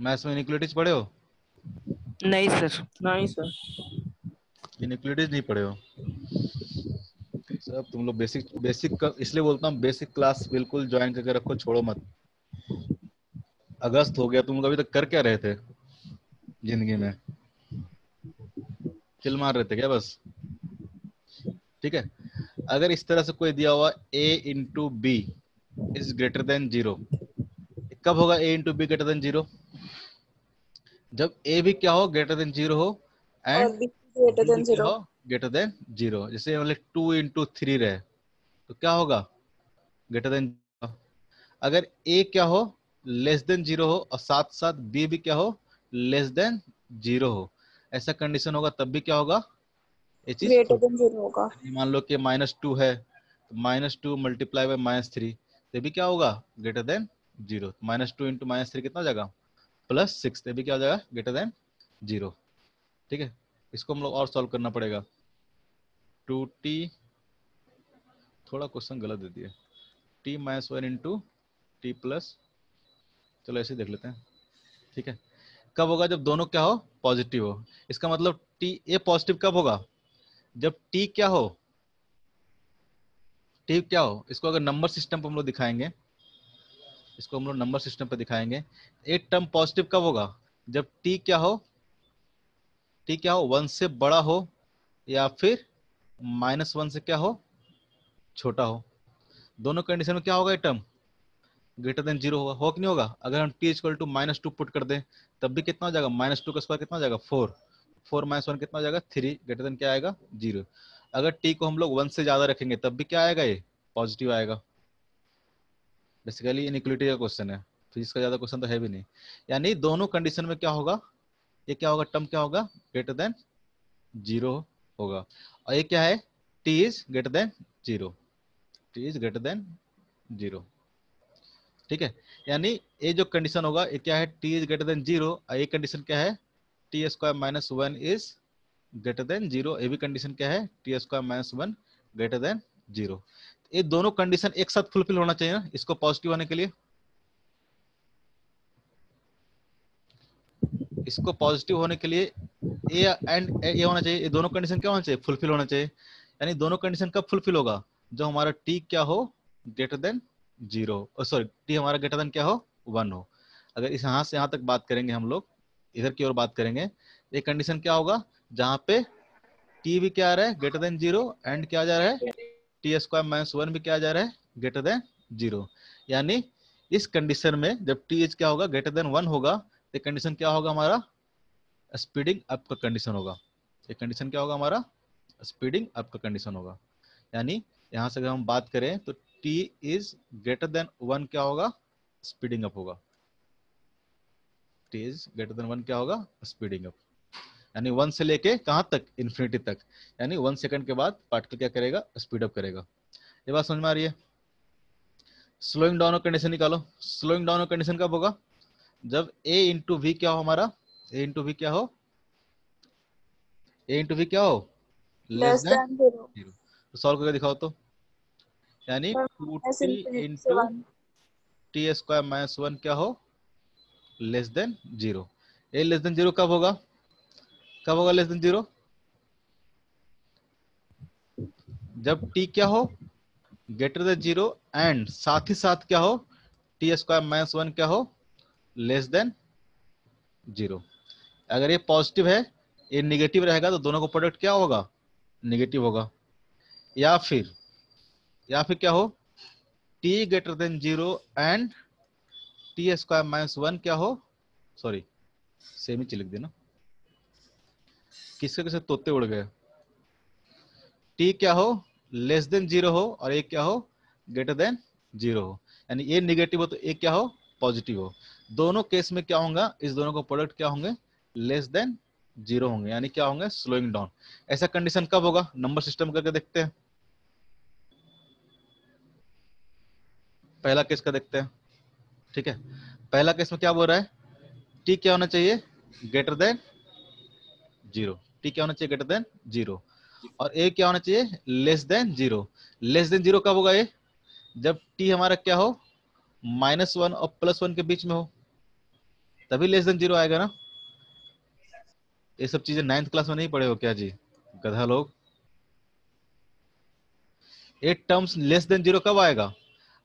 मैथ्स में इनिक्वलिटीज पढ़े हो? नहीं सर नहीं सर इनिक्वलिटीज नहीं पढ़े हो। सब तुम लोग बेसिक बेसिक इसलिए बोलता हूँ बेसिक क्लास बिल्कुल ज्वाइन करके रखो छोड़ो मत। अगस्त हो गया तुम लोग अभी तक कर क्या रहे थे ज़िंदगी में? चिल मार रहे थे क्या बस? ठीक है। अगर इस तरह से कोई दिया हुआ a into b is greater than zero कब होगा a into b greater than zero जब ए भी क्या हो ग्रेटर देन ज़ीरो हो and greater than zero greater than zero जैसे मतलब टू इंटू थ्री रहे। तो क्या होगा? ग्रेटर देन अगर ए क्या हो? लेस देन ज़ीरो हो और साथ साथ b भी क्या हो? लेस देन ज़ीरो हो। ऐसा कंडीशन होगा तब भी क्या होगा? ये चीज़ ग्रेटर देन ज़ीरो होगा। मान लो कि माइनस टू है तो minus two multiply by minus three तो भी क्या होगा? Greater than zero minus two into minus three कितना हो जाएगा? प्लस सिक्स तो भी क्या हो जाएगा? ग्रेटर देन ज़ीरो ठीक है? इसको हम लोग और सॉल्व करना पड़ेगा। टू टी, थोड़ा क्वेश्चन गलत दे दिया। T minus one into t plus चलो ऐसे देख लेते हैं। ठीक है। कब होगा जब दोनों क्या हो? पॉजिटिव हो। इसका मतलब टी ए पॉजिटिव कब होगा? जब टी क्या हो? टी क्या हो? इसको अगर नंबर सिस्टम पर हम लोग दिखाएँगे, इसको हम लोग नंबर सिस्टम पर दिखाएँगे। एक टर्म पॉजिटिव कब होगा? जब टी क्या हो? टी क्या हो, वन से बड़ा हो या फिर माइनस वन से क्या हो, छोटा हो। दोनों कंडीशन में क्या होगा टर्म ग्रेटर देन ज़ीरो होगा। हो कि नहीं होगा? अगर हम t equal to minus two put कर दें, तब भी कितना हो जाएगा? माइनस टू का स्क्वायर कितना हो जाएगा? फोर फोर माइनस वन कितना हो जाएगा? थ्री ग्रेटर देन क्या आएगा? ज़ीरो अगर टी को हम लोग वन से ज़्यादा रखेंगे, तब भी क्या आएगा ये? पॉजिटिव आएगा। बेसिकली इनइक्वलिटी का क्वेश्चन है। फिजिक्स का ज़्यादा क्वेश्चन तो है भी नहीं। यानी दोनों कंडीशन में क्या होगा? ये क्या होगा? टर्म क्या होगा? ग्रेटर देन ज़ीरो होगा। और ये क्या है? T is greater than zero t is greater than zero ठीक है? यानी ये जो कंडीशन होगा, ये क्या है? T is greater than zero और ये कंडीशन क्या है? T square minus one is greater than zero ये भी कंडीशन क्या है? T square minus one greater than zero ये दोनों कंडीशन एक साथ फुलफिल होना चाहिए ना? इसको पॉजिटिव होने के लिए। इसको पॉजिटिव होने के लिए ए एंड ए होना चाहिए। ये दोनों कंडीशन क्या होना चाहिए? फुलफिल होना चाहिए। यानी दोनों कंडीशन कब फुलफिल होगा? जो हमारा टी क्या हो? Greater than zero sorry t हमारा ग्रेटर देन क्या हो? वन हो। अगर इस यहाँ से यहाँ तक बात करेंगे हम लोग, इधर की ओर बात करेंगे, ये कंडीशन क्या होगा? जहाँ पे टी भी क्या आ रहा है? ग्रेटर देन ज़ीरो एंड क्या जा रहा है? टी स्क्वायर माइनस वन भी क्या जा रहा है? ग्रेटर देन ज़ीरो यानी इस कंडीशन में जब टी एच क्या होगा? ग्रेटर देन वन होगा। तो कंडीशन क्या होगा हमारा? स्पीडिंग अप का कंडीशन होगा। ये कंडीशन क्या होगा हमारा? स्पीडिंग अप का कंडीशन होगा। यानी यहाँ से अगर हम बात करें तो t is greater than one क्या होगा? स्पीडिंग अप होगा। T is greater than one क्या होगा? स्पीडिंग अप यानी वन से लेके कहाँ तक? इन्फिनिटी तक। यानी वन सेकंड के बाद पार्टिकल क्या करेगा? स्पीड अप करेगा। ये बात समझ में आ रही है? स्लोइंग डाउन कंडीशन निकालो। स्लोइंग डाउन कंडीशन कब होगा? जब a इंटू वी क्या हो हमारा? A इंटू वी क्या हो? A इंटू वी क्या हो? लेस देन ज़ीरो तो सॉल्व करके दिखाओ तो। यानी two t into t square minus one क्या हो? Less than zero a less than zero कब होगा? कब होगा लेस देन ज़ीरो जब टी क्या हो? ग्रेटर देन ज़ीरो एंड साथ ही साथ क्या हो? टी स्क्वायर माइनस वन क्या हो? लेस देन ज़ीरो अगर ये पॉजिटिव है, ये निगेटिव रहेगा तो दोनों का प्रोडक्ट क्या होगा? निगेटिव होगा। या फिर या फिर क्या हो? T greater than zero and t square minus one क्या हो? सॉरी सेम ही लिख देना। किसके किसे तोते उड़ गए? टी क्या हो? लेस देन ज़ीरो हो, और एक क्या हो? ग्रेटर देन ज़ीरो हो। यानी ए निगेटिव हो तो एक क्या हो? पॉजिटिव हो। दोनों केस में क्या होगा, इस दोनों का प्रोडक्ट क्या होंगे लेस देन ज़ीरो होंगे, यानी क्या होंगे स्लोइंग डाउन ऐसा कंडीशन कब होगा? नंबर सिस्टम करके देखते हैं। पहला केस का देखते हैं। ठीक है? पहला केस में क्या बोल रहा है? टी क्या होना चाहिए? ग्रेटर देन ज़ीरो टी क्या होना चाहिए? ग्रेटर देन ज़ीरो और ए क्या होना चाहिए? Less than zero less than zero कब होगा ये जब टी हमारा क्या हो? माइनस वन और प्लस वन के बीच में हो। तभी लेस देन ज़ीरो आएगा ना? ये सब चीज़ें नाइन्थ क्लास में नहीं पढ़े हो क्या जी? गधा लोग। At terms less than zero कब आएगा?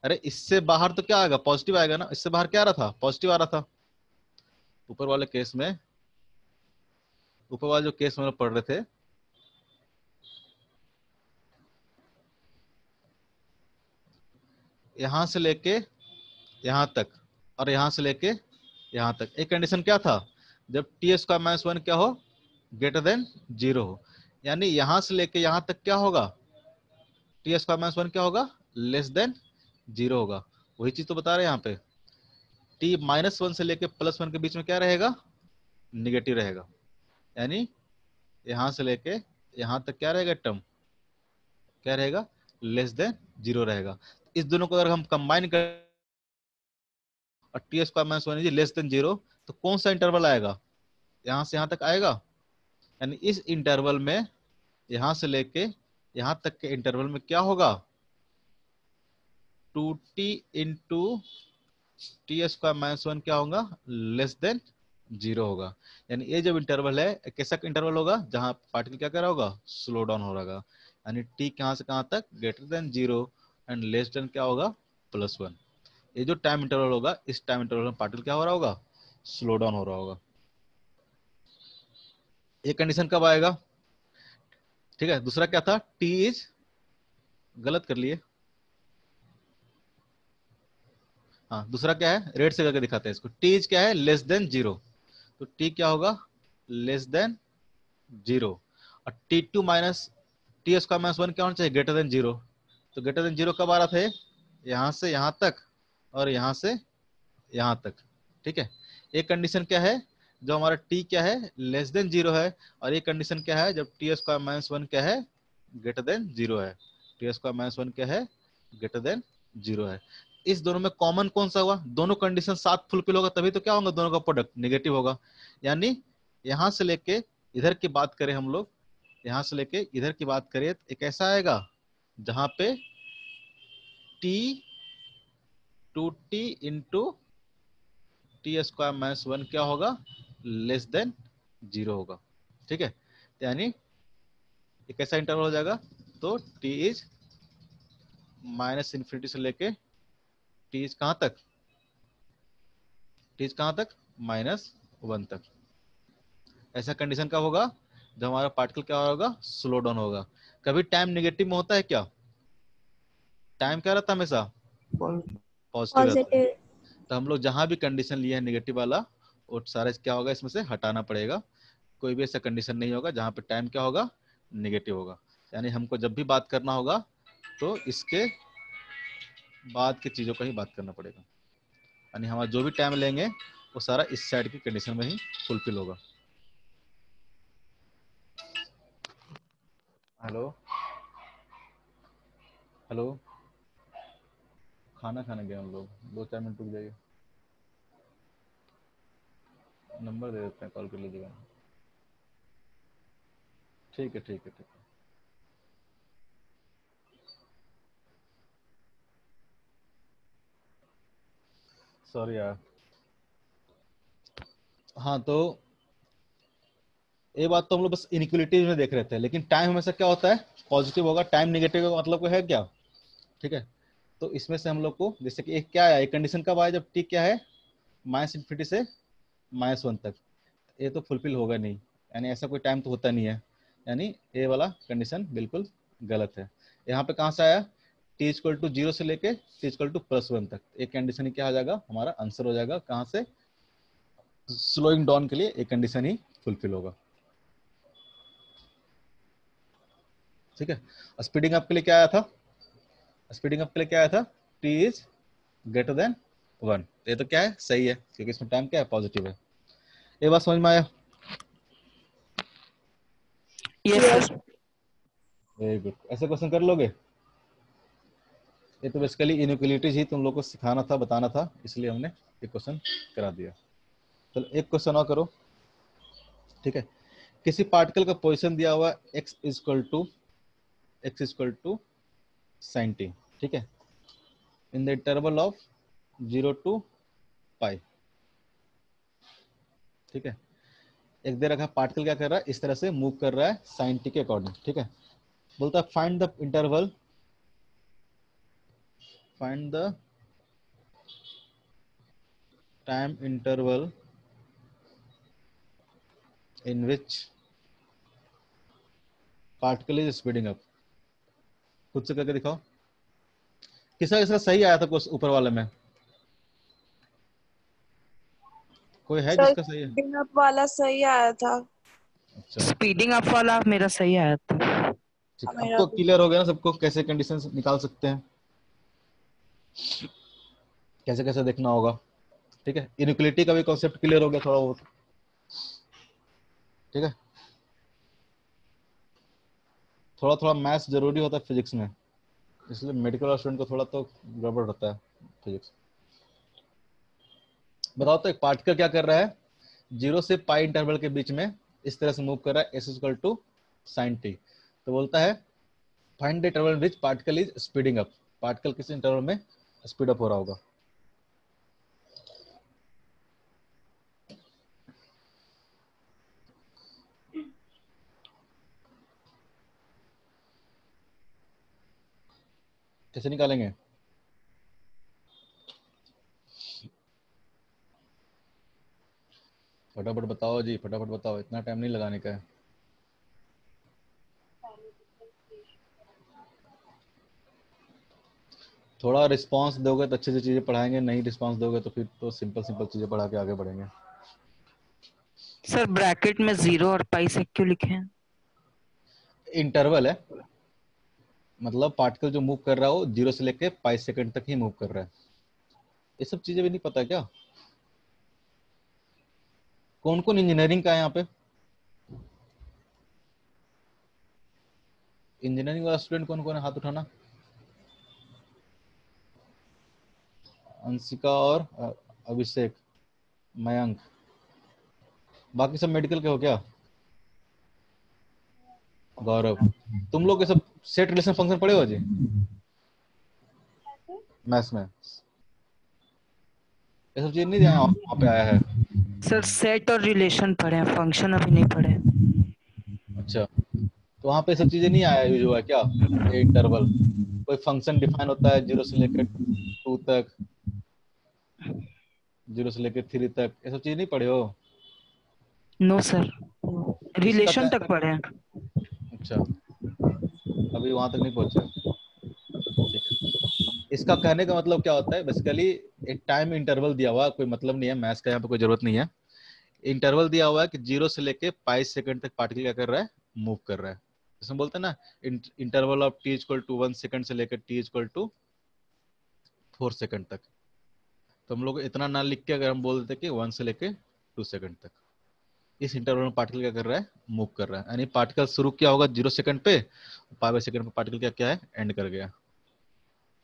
अरे इससे बाहर तो क्या आएगा? पॉजिटिव आएगा ना? इससे बाहर क्या आ रहा था? पॉजिटिव आ रहा था। ऊपर वाले केस में, ऊपर वाले जो केस में पढ़ रहे थे, यहाँ से लेके यहाँ तक और यहाँ से लेके यहाँ तक। एक कंडीशन क्या था? जब टी स्क्वायर माइनस वन क्या हो? ग्रेटर देन ज़ीरो हो। यानी यहाँ से लेके यहाँ तक क्या होगा? टी स्क्वायर माइनस वन क्या होगा? लेस देन ज़ीरो होगा। वही चीज़ तो बता रहे हैं यहाँ पे। टी माइनस वन से लेके प्लस वन के बीच में क्या रहेगा? निगेटिव रहेगा। यानी यहाँ से लेके यहाँ तक क्या रहेगा? टर्म क्या रहेगा? लेस देन ज़ीरो रहेगा। इस दोनों को अगर हम कंबाइन कर और t square minus one less than zero तो कौन सा इंटरवल आएगा? यहाँ से यहाँ तक आएगा? यानी इस इंटरवल में यहाँ से लेके यहाँ तक के इंटरवल में क्या होगा? Two t into t square minus one क्या होगा? लेस देन ज़ीरो होगा। यानी ये जब इंटरवल है कैसा इंटरवल होगा जहाँ पार्टिकल क्या कर रहा होगा? स्लो डाउन हो रहा यानी टी कहाँ से कहाँ तक? Greater than zero and less than क्या होगा? प्लस वन ये जो टाइम इंटरवल होगा, इस टाइम इंटरवल में पार्टिकल क्या हो रहा होगा? स्लो डाउन हो रहा होगा। ये कंडीशन कब आएगा? ठीक है, दूसरा क्या था? टी इज़ गलत कर लिए। हाँ दूसरा क्या है? रेड से करके दिखाते हैं इसको। टी इज़ क्या है? लेस देन ज़ीरो तो टी क्या होगा? लेस देन ज़ीरो और t two minus t square minus one क्या होना चाहिए? ग्रेटर देन ज़ीरो तो ग्रेटर देन ज़ीरो कब आ रहा था यहाँ से यहाँ तक। और यहाँ से यहाँ तक, ठीक है? एक कंडीशन क्या है? जो हमारा टी क्या है? लेस देन ज़ीरो है। और एक कंडीशन क्या है? जब टी स्क्वायर माइनस वन क्या है? ग्रेटर देन ज़ीरो है। टी स्क्वायर माइनस वन क्या है? ग्रेटर देन ज़ीरो है। इस दोनों में कॉमन कौन सा हुआ? दोनों कंडीशन साथ फुलफिल होगा, तभी तो क्या होगा? दोनों का प्रोडक्ट निगेटिव होगा। यानी यहाँ से लेके इधर की बात करें हम लोग, यहाँ से लेके इधर की बात करें तो एक ऐसा आएगा जहाँ पे t two t into t square minus one क्या होगा? लेस देन ज़ीरो होगा। ठीक है? यानी एक ऐसा इंटरवल हो जाएगा? तो टी इज़ माइनस इन्फिनिटी से लेके टी इज़ कहाँ तक? टी इज़ कहाँ तक? माइनस वन तक। ऐसा कंडीशन कब होगा? जब हमारा पार्टिकल क्या होगा? स्लो डाउन होगा। कभी टाइम नेगेटिव में होता है क्या? टाइम क्या रहता है हमेशा? पॉजिटिव तो हम लोग जहाँ भी कंडीशन लिए हैं नेगेटिव वाला वो सारा क्या होगा इसमें से हटाना पड़ेगा। कोई भी ऐसा कंडीशन नहीं होगा जहाँ पे टाइम क्या होगा नेगेटिव होगा। यानी हमको जब भी बात करना होगा तो इसके बाद की चीज़ों का ही बात करना पड़ेगा। यानी हमारा जो भी टाइम लेंगे वो सारा इस साइड की कंडीशन में ही फुलफिल होगा। हेलो हेलो खाना खाने गए हम लोग। दो चार मिनट रुक जाइए। नंबर दे देते हैं, कॉल कर लीजिएगा। ठीक है ठीक है ठीक है। सॉरी यार। हाँ तो ये बात तो हम लोग बस इनक्वलिटीज में देख रहे थे, लेकिन टाइम हमेशा क्या होता है? पॉजिटिव होगा टाइम निगेटिव का मतलब है क्या? ठीक है? तो इसमें से हम लोग को, जैसे कि एक क्या आया एक कंडीशन कब आया जब टी क्या है? माइनस इन्फिनिटी से माइनस वन तक। ये तो फुलफिल होगा नहीं। यानी ऐसा कोई टाइम तो होता नहीं है। यानी ए वाला कंडीशन बिल्कुल गलत है। यहाँ पे कहाँ से आया? टी इक्वल टू ज़ीरो से लेके t equal to plus one तक। एक कंडीशन ही क्या आ जाएगा? हमारा आंसर हो जाएगा कहाँ से? स्लोइंग डाउन के लिए एक कंडीशन ही फुलफिल होगा। ठीक है? स्पीडिंग अप के लिए क्या आया था? स्पीडिंग अप के लिए क्या आया था? T is greater than one ये तो क्या है? सही है क्योंकि इसमें टाइम क्या है? पॉजिटिव है। ये बात समझ में आया? वेरी गुड ऐसे क्वेश्चन कर लोगे? ये तो बेसिकली इनक्वलिटीज ही तुम लोग को सिखाना था बताना था इसलिए हमने ये क्वेश्चन करा दिया। चलो एक क्वेश्चन और करो। ठीक है? किसी पार्टिकल का पोजिशन दिया हुआ x equal to x equal to sine t ठीक है? In the interval of zero to pi ठीक है? एक दे रखा पार्टिकल क्या कर रहा है? इस तरह से मूव कर रहा है साइन टी के अकॉर्डिंग ठीक है? बोलता है find the interval find the time interval in which particle is speeding up. खुद से करके दिखाओ। किसका किसका सही आया था कुछ ऊपर वाले में? कोई है जिसका सही है? स्पीडिंग अप वाला सही आया था। अच्छा। स्पीडिंग अप वाला मेरा सही आया था। ठीक आपको क्लियर हो गया ना सबको कैसे कंडीशंस निकाल सकते हैं? कैसे कैसे देखना होगा? ठीक है इनक्वलिटी का भी कॉन्सेप्ट क्लियर हो गया थोड़ा बहुत। ठीक है? थोड़ा थोड़ा मैथ्स ज़रूरी होता है फिजिक्स में। इसलिए मेडिकल स्टूडेंट को थोड़ा तो गड़बड़ होता है फिजिक्स बताओ तो एक पार्टिकल क्या कर रहा है? ज़ीरो से पाई इंटरवल के बीच में इस तरह से मूव कर रहा है s equal to sine t तो बोलता है find the interval which particle is speeding up particle किस इंटरवल में स्पीड अप हो रहा होगा? कैसे निकालेंगे? फटाफट बताओ जी फटाफट बताओ इतना टाइम नहीं लगाने का है। थोड़ा रिस्पांस दोगे तो अच्छे से चीज़ें पढ़ाएँगे नहीं रिस्पांस दोगे तो फिर तो सिंपल सिंपल चीज़ें पढ़ा के आगे बढ़ेंगे। सर ब्रैकेट में ज़ीरो और पाई से क्यों लिखे हैं? इंटरवल है। मतलब पार्टिकल जो मूव कर रहा हो ज़ीरो से लेके पाई सेकंड तक ही मूव कर रहा है। ये सब चीज़ें भी नहीं पता क्या? कौन कौन इंजीनियरिंग का है यहाँ पे? इंजीनियरिंग वाला स्टूडेंट कौन कौन है? हाथ उठाना। अंशिका और अभिषेक, मयंक। बाकी सब मेडिकल के हो क्या? गौरव। तुम लोग ये सब सेट रिलेशन फ़ंक्शन पढ़े हो जी? मैथ्स में ये सब चीज़ नहीं ध्यान वहाँ पे आया है। सर सेट और रिलेशन पढ़े हैं फ़ंक्शन अभी नहीं पढ़े अच्छा। तो वहाँ पे सब चीज़ें नहीं आया यूज़ हुआ है क्या? इंटरवल कोई फ़ंक्शन डिफाइन होता है ज़ीरो से लेकर टू तक ज़ीरो से लेकर थ्री तक ये सब चीज़ नहीं पढ़े हो? नो सर रिलेशन तक पढ़े हैं। अच्छा। अभी वहाँ तक नहीं पहुँचे। इसका कहने का मतलब क्या होता है? बेसिकली एक टाइम इंटरवल दिया हुआ, कोई मतलब नहीं है मैथ्स का यहाँ पे कोई ज़रूरत नहीं है। इंटरवल दिया हुआ है कि ज़ीरो से लेके पाई सेकंड तक पार्टिकल क्या कर रहा है? मूव कर रहा है। इसमें बोलते हैं ना interval of t equal to one second से लेकर t equal to four second तक। तो हम लोग इतना ना लिख के अगर हम बोल देते कि वन से लेके टू सेकंड तक। इस इंटरवल में पार्टिकल क्या कर रहा है? मूव कर रहा है। यानी पार्टिकल शुरू किया होगा? ज़ीरो सेकंड पे बाई सेकंड पे पार्टिकल क्या क्या है? एंड कर गया।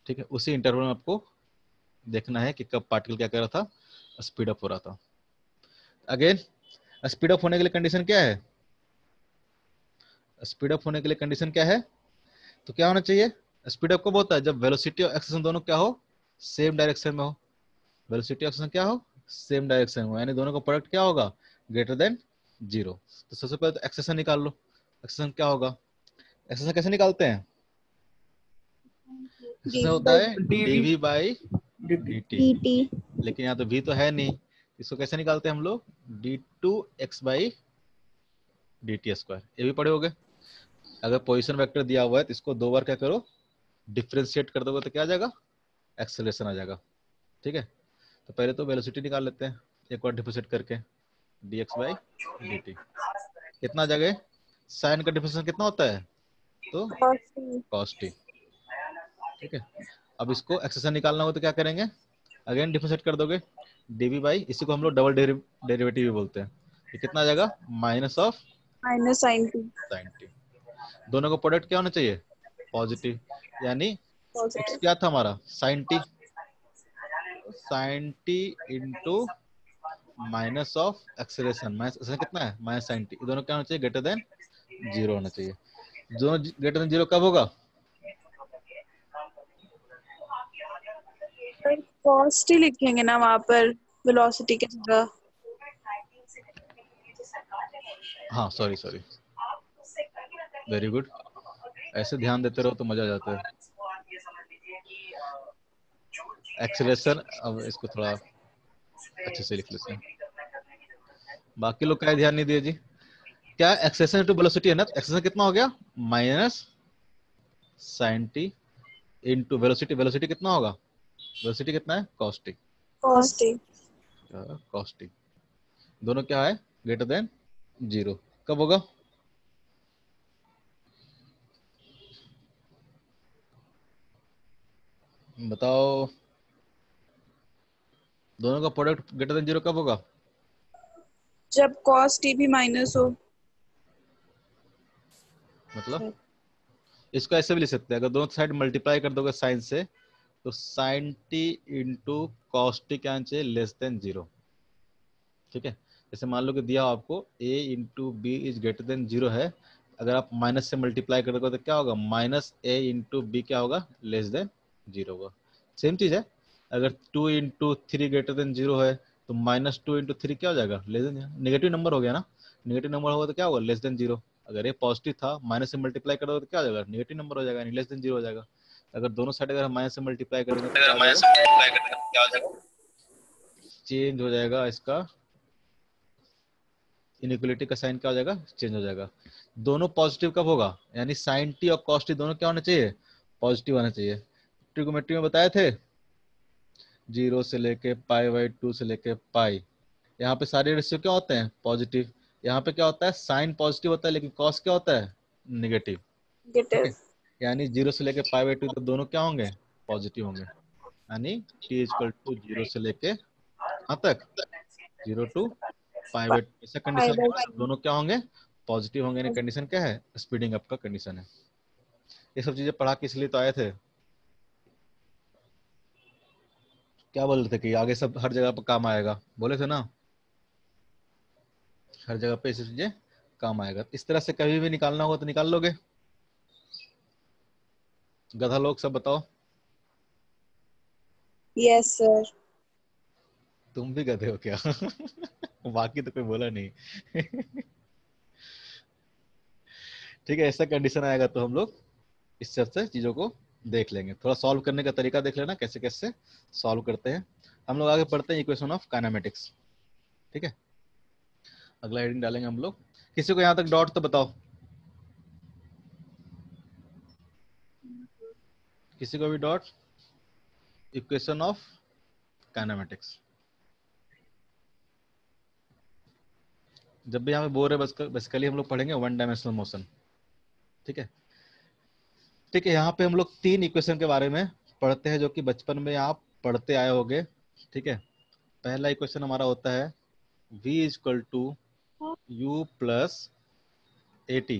ठीक है? उसी इंटरवल में आपको देखना है कि कब पार्टिकल क्या कर रहा था? स्पीड अप हो रहा था। अगेन स्पीड अप होने के लिए कंडीशन क्या है? स्पीड अप होने के लिए कंडीशन क्या है? तो क्या होना चाहिए? स्पीड अप कब होता है? जब वेलोसिटी और एक्सेलेरेशन दोनों क्या हो? सेम डायरेक्शन में हो। वेलोसिटी और एक्सेलेरेशन क्या हो? सेम डायरेक्शन में हो। यानी दोनों का प्रोडक्ट क्या होगा? ग्रेटर देन ज़ीरो तो सबसे पहले तो एक्सेशन निकाल लो। एक्सेशन क्या होगा? एक्सेशन कैसे निकालते हैं? एक्सेशन होता है dv बाई dt लेकिन यहाँ तो v तो है नहीं। इसको कैसे निकालते हैं हम लोग? D two x by d t square ये भी पढ़े होगे। अगर पोजिशन वेक्टर दिया हुआ है तो इसको दो बार क्या करो? डिफ्रेंशिएट कर दोगे तो क्या आ जाएगा? एक्सेलरेशन आ जाएगा। ठीक है? तो पहले तो वेलोसिटी निकाल लेते हैं। एक बार डिफ्रेंशिएट करके। D x by d t कितना जाएगा साइन का डिफ्रेंशिएशन कितना होता है? तो कॉस टी ठीक है। अब इसको एक्सेशन निकालना हो तो क्या करेंगे? अगेन डिफरेंशिएट कर दोगे। डीवी बाई इसी को हम लोग डबल डेरिवेटिव भी बोलते हैं। ये कितना आ जाएगा? Minus of minus sine t sine t दोनों का प्रोडक्ट क्या होना चाहिए? पॉजिटिव यानी क्या था हमारा? Sine t sine t into minus of acceleration minus कितना है? माइनस साइन टी दोनों क्या होना चाहिए? ग्रेटर देन ज़ीरो होना चाहिए। दोनों ग्रेटर देन ज़ीरो कब होगा? कॉस्ट ही लिखेंगे ना वहाँ पर वेलोसिटी की जगह। हाँ सॉरी सॉरी वेरी गुड ऐसे ध्यान देते रहो तो मज़ा आ जाता है। एक्सेलरेशन अब इसको थोड़ा अच्छे से लिख लेते हैं। बाकी लोग क्या ध्यान नहीं दिए जी। क्या एक्सेशन टू वेलोसिटी है ना? एक्सेशन कितना हो गया? Minus sine t into velocity velocity कितना होगा? वेलोसिटी कितना है? कॉस्टी कॉस्टी कॉस्टी दोनों क्या है? ग्रेटर देन ज़ीरो कब होगा? बताओ। दोनों का प्रोडक्ट ग्रेटर देन ज़ीरो कब होगा? जब कॉस टी भी माइनस हो। मतलब? इसको ऐसे भी लिख सकते हैं। अगर दोनों साइड मल्टीप्लाई कर दोगे साइन से तो sine t into cos t क्या चाहिए? लेस देन ज़ीरो ठीक है? जैसे मान लो कि दिया आपको a into b is greater than zero है। अगर आप माइनस से मल्टीप्लाई कर दोगे तो क्या होगा? माइनस ए इंटू बी क्या होगा? लेस देन ज़ीरो होगा। सेम चीज़ है? अगर two into three greater than zero है तो माइनस टू इंटू थ्री क्या हो जाएगा? लेस देन नेगेटिव नंबर हो गया ना? नेगेटिव नंबर होगा तो क्या होगा? लेस देन ज़ीरो अगर ये पॉजिटिव था माइनस से मल्टीप्लाई करोगे तो क्या हो जाएगा? नेगेटिव नंबर हो जाएगा लेस देन ज़ीरो हो जाएगा। अगर दोनों साइड अगर माइनस से मल्टीप्लाई करेंगे तो चेंज हो जाएगा? इसका। इनइक्वलिटी का साइन क्या हो जाएगा? चेंज हो जाएगा। दोनों पॉजिटिव कब होगा? यानी साइन टी और कॉस टी दोनों क्या होना चाहिए? पॉजिटिव आना चाहिए। ट्रिगोमेट्री में बताए थे? ज़ीरो से लेके पाई बाई टू से लेके पाई। यहाँ पे सारे रेशियो क्या होते हैं? पॉजिटिव। यहाँ पे क्या होता है? साइन पॉजिटिव होता है लेकिन कॉस क्या होता है? नेगेटिव। यानी ज़ीरो से लेके पाई बाई टू तो दोनों क्या होंगे? पॉजिटिव होंगे। यानी टी इजकल टू ज़ीरो से लेके कहाँ तक। Zero to pi by two. ऐसा कंडीशन दोनों क्या होंगे? पॉजिटिव होंगे। कंडीशन क्या है? स्पीडिंग अप का कंडीशन है। ये सब चीज़ें पढ़ा के इसलिए तो आए थे? क्या बोल रहे थे कि आगे सब हर जगह पर काम आएगा? बोले थे ना। हर जगह पे चीज़ें काम आएगा। इस तरह से कभी भी निकालना होगा तो निकाल लोगे। गधा लोग सब बताओ। यस सर तुम भी गधे हो क्या? बाकी तो कोई बोला नहीं। ठीक है ऐसा कंडीशन आएगा तो हम लोग इस तरह से चीज़ों को देख लेंगे। थोड़ा सॉल्व करने का तरीका देख लेना, कैसे कैसे सॉल्व करते हैं। हम लोग आगे पढ़ते हैं इक्वेशन ऑफ़ काइनेमेटिक्स ठीक है? अगला हेडिंग डालेंगे हम लोग। किसी को यहाँ तक डॉट तो बताओ। किसी को भी डॉट इक्वेशन ऑफ़ काइनेमेटिक्स जब भी यहाँ पे बोर है बेसिकली हम लोग पढ़ेंगे वन डायमेंशनल मोशन ठीक है? ठीक है यहाँ पे हम लोग तीन इक्वेशन के बारे में पढ़ते हैं जो कि बचपन में आप पढ़ते आए होंगे ठीक है? पहला इक्वेशन हमारा होता है v is equal to u plus a t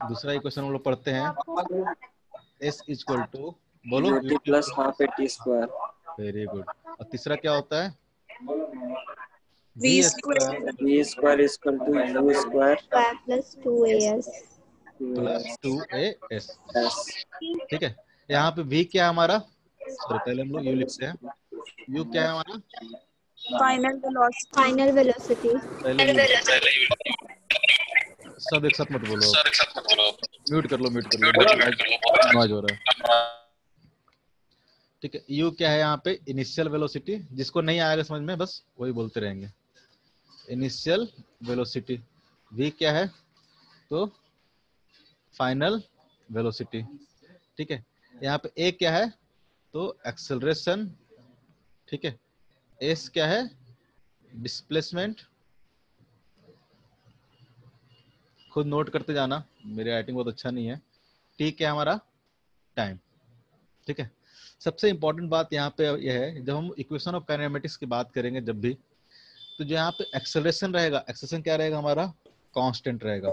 दूसरा इक्वेशन हम लोग पढ़ते हैं s इजक्वल टू बोलो u plus half a t square very good और तीसरा क्या होता है? V square v square is equal to u square plus two a s plus two a s ठीक है? यहाँ पे वी क्या है हमारा? सॉरी पहले हम लोग u लिखते हैं। U क्या है हमारा? फाइनल वेलोसिटी फाइनल वेलोसिटी सब एक साथ मत बोलो। म्यूट कर लो म्यूट कर लो। नॉइज़ हो रहा है। ठीक है यू क्या है यहाँ पे? इनिशियल वेलोसिटी जिसको नहीं आएगा समझ में बस वही बोलते रहेंगे। इनिशियल वेलोसिटी वी क्या है? तो फाइनल वेलोसिटी। ठीक है? यहाँ पे ए क्या है? तो एक्सेलरेशन। ठीक है? एस क्या है? डिस्प्लेसमेंट। खुद नोट करते जाना। मेरी राइटिंग बहुत अच्छा नहीं है। टी क्या हमारा? टाइम। ठीक है? सबसे इंपॉर्टेंट बात यहाँ पे यह है, जब हम इक्वेशन ऑफ़ काइनेमेटिक्स की बात करेंगे जब भी तो जो यहाँ पे एक्सेलरेशन रहेगा एक्सेलरेशन क्या रहेगा हमारा? कांस्टेंट रहेगा।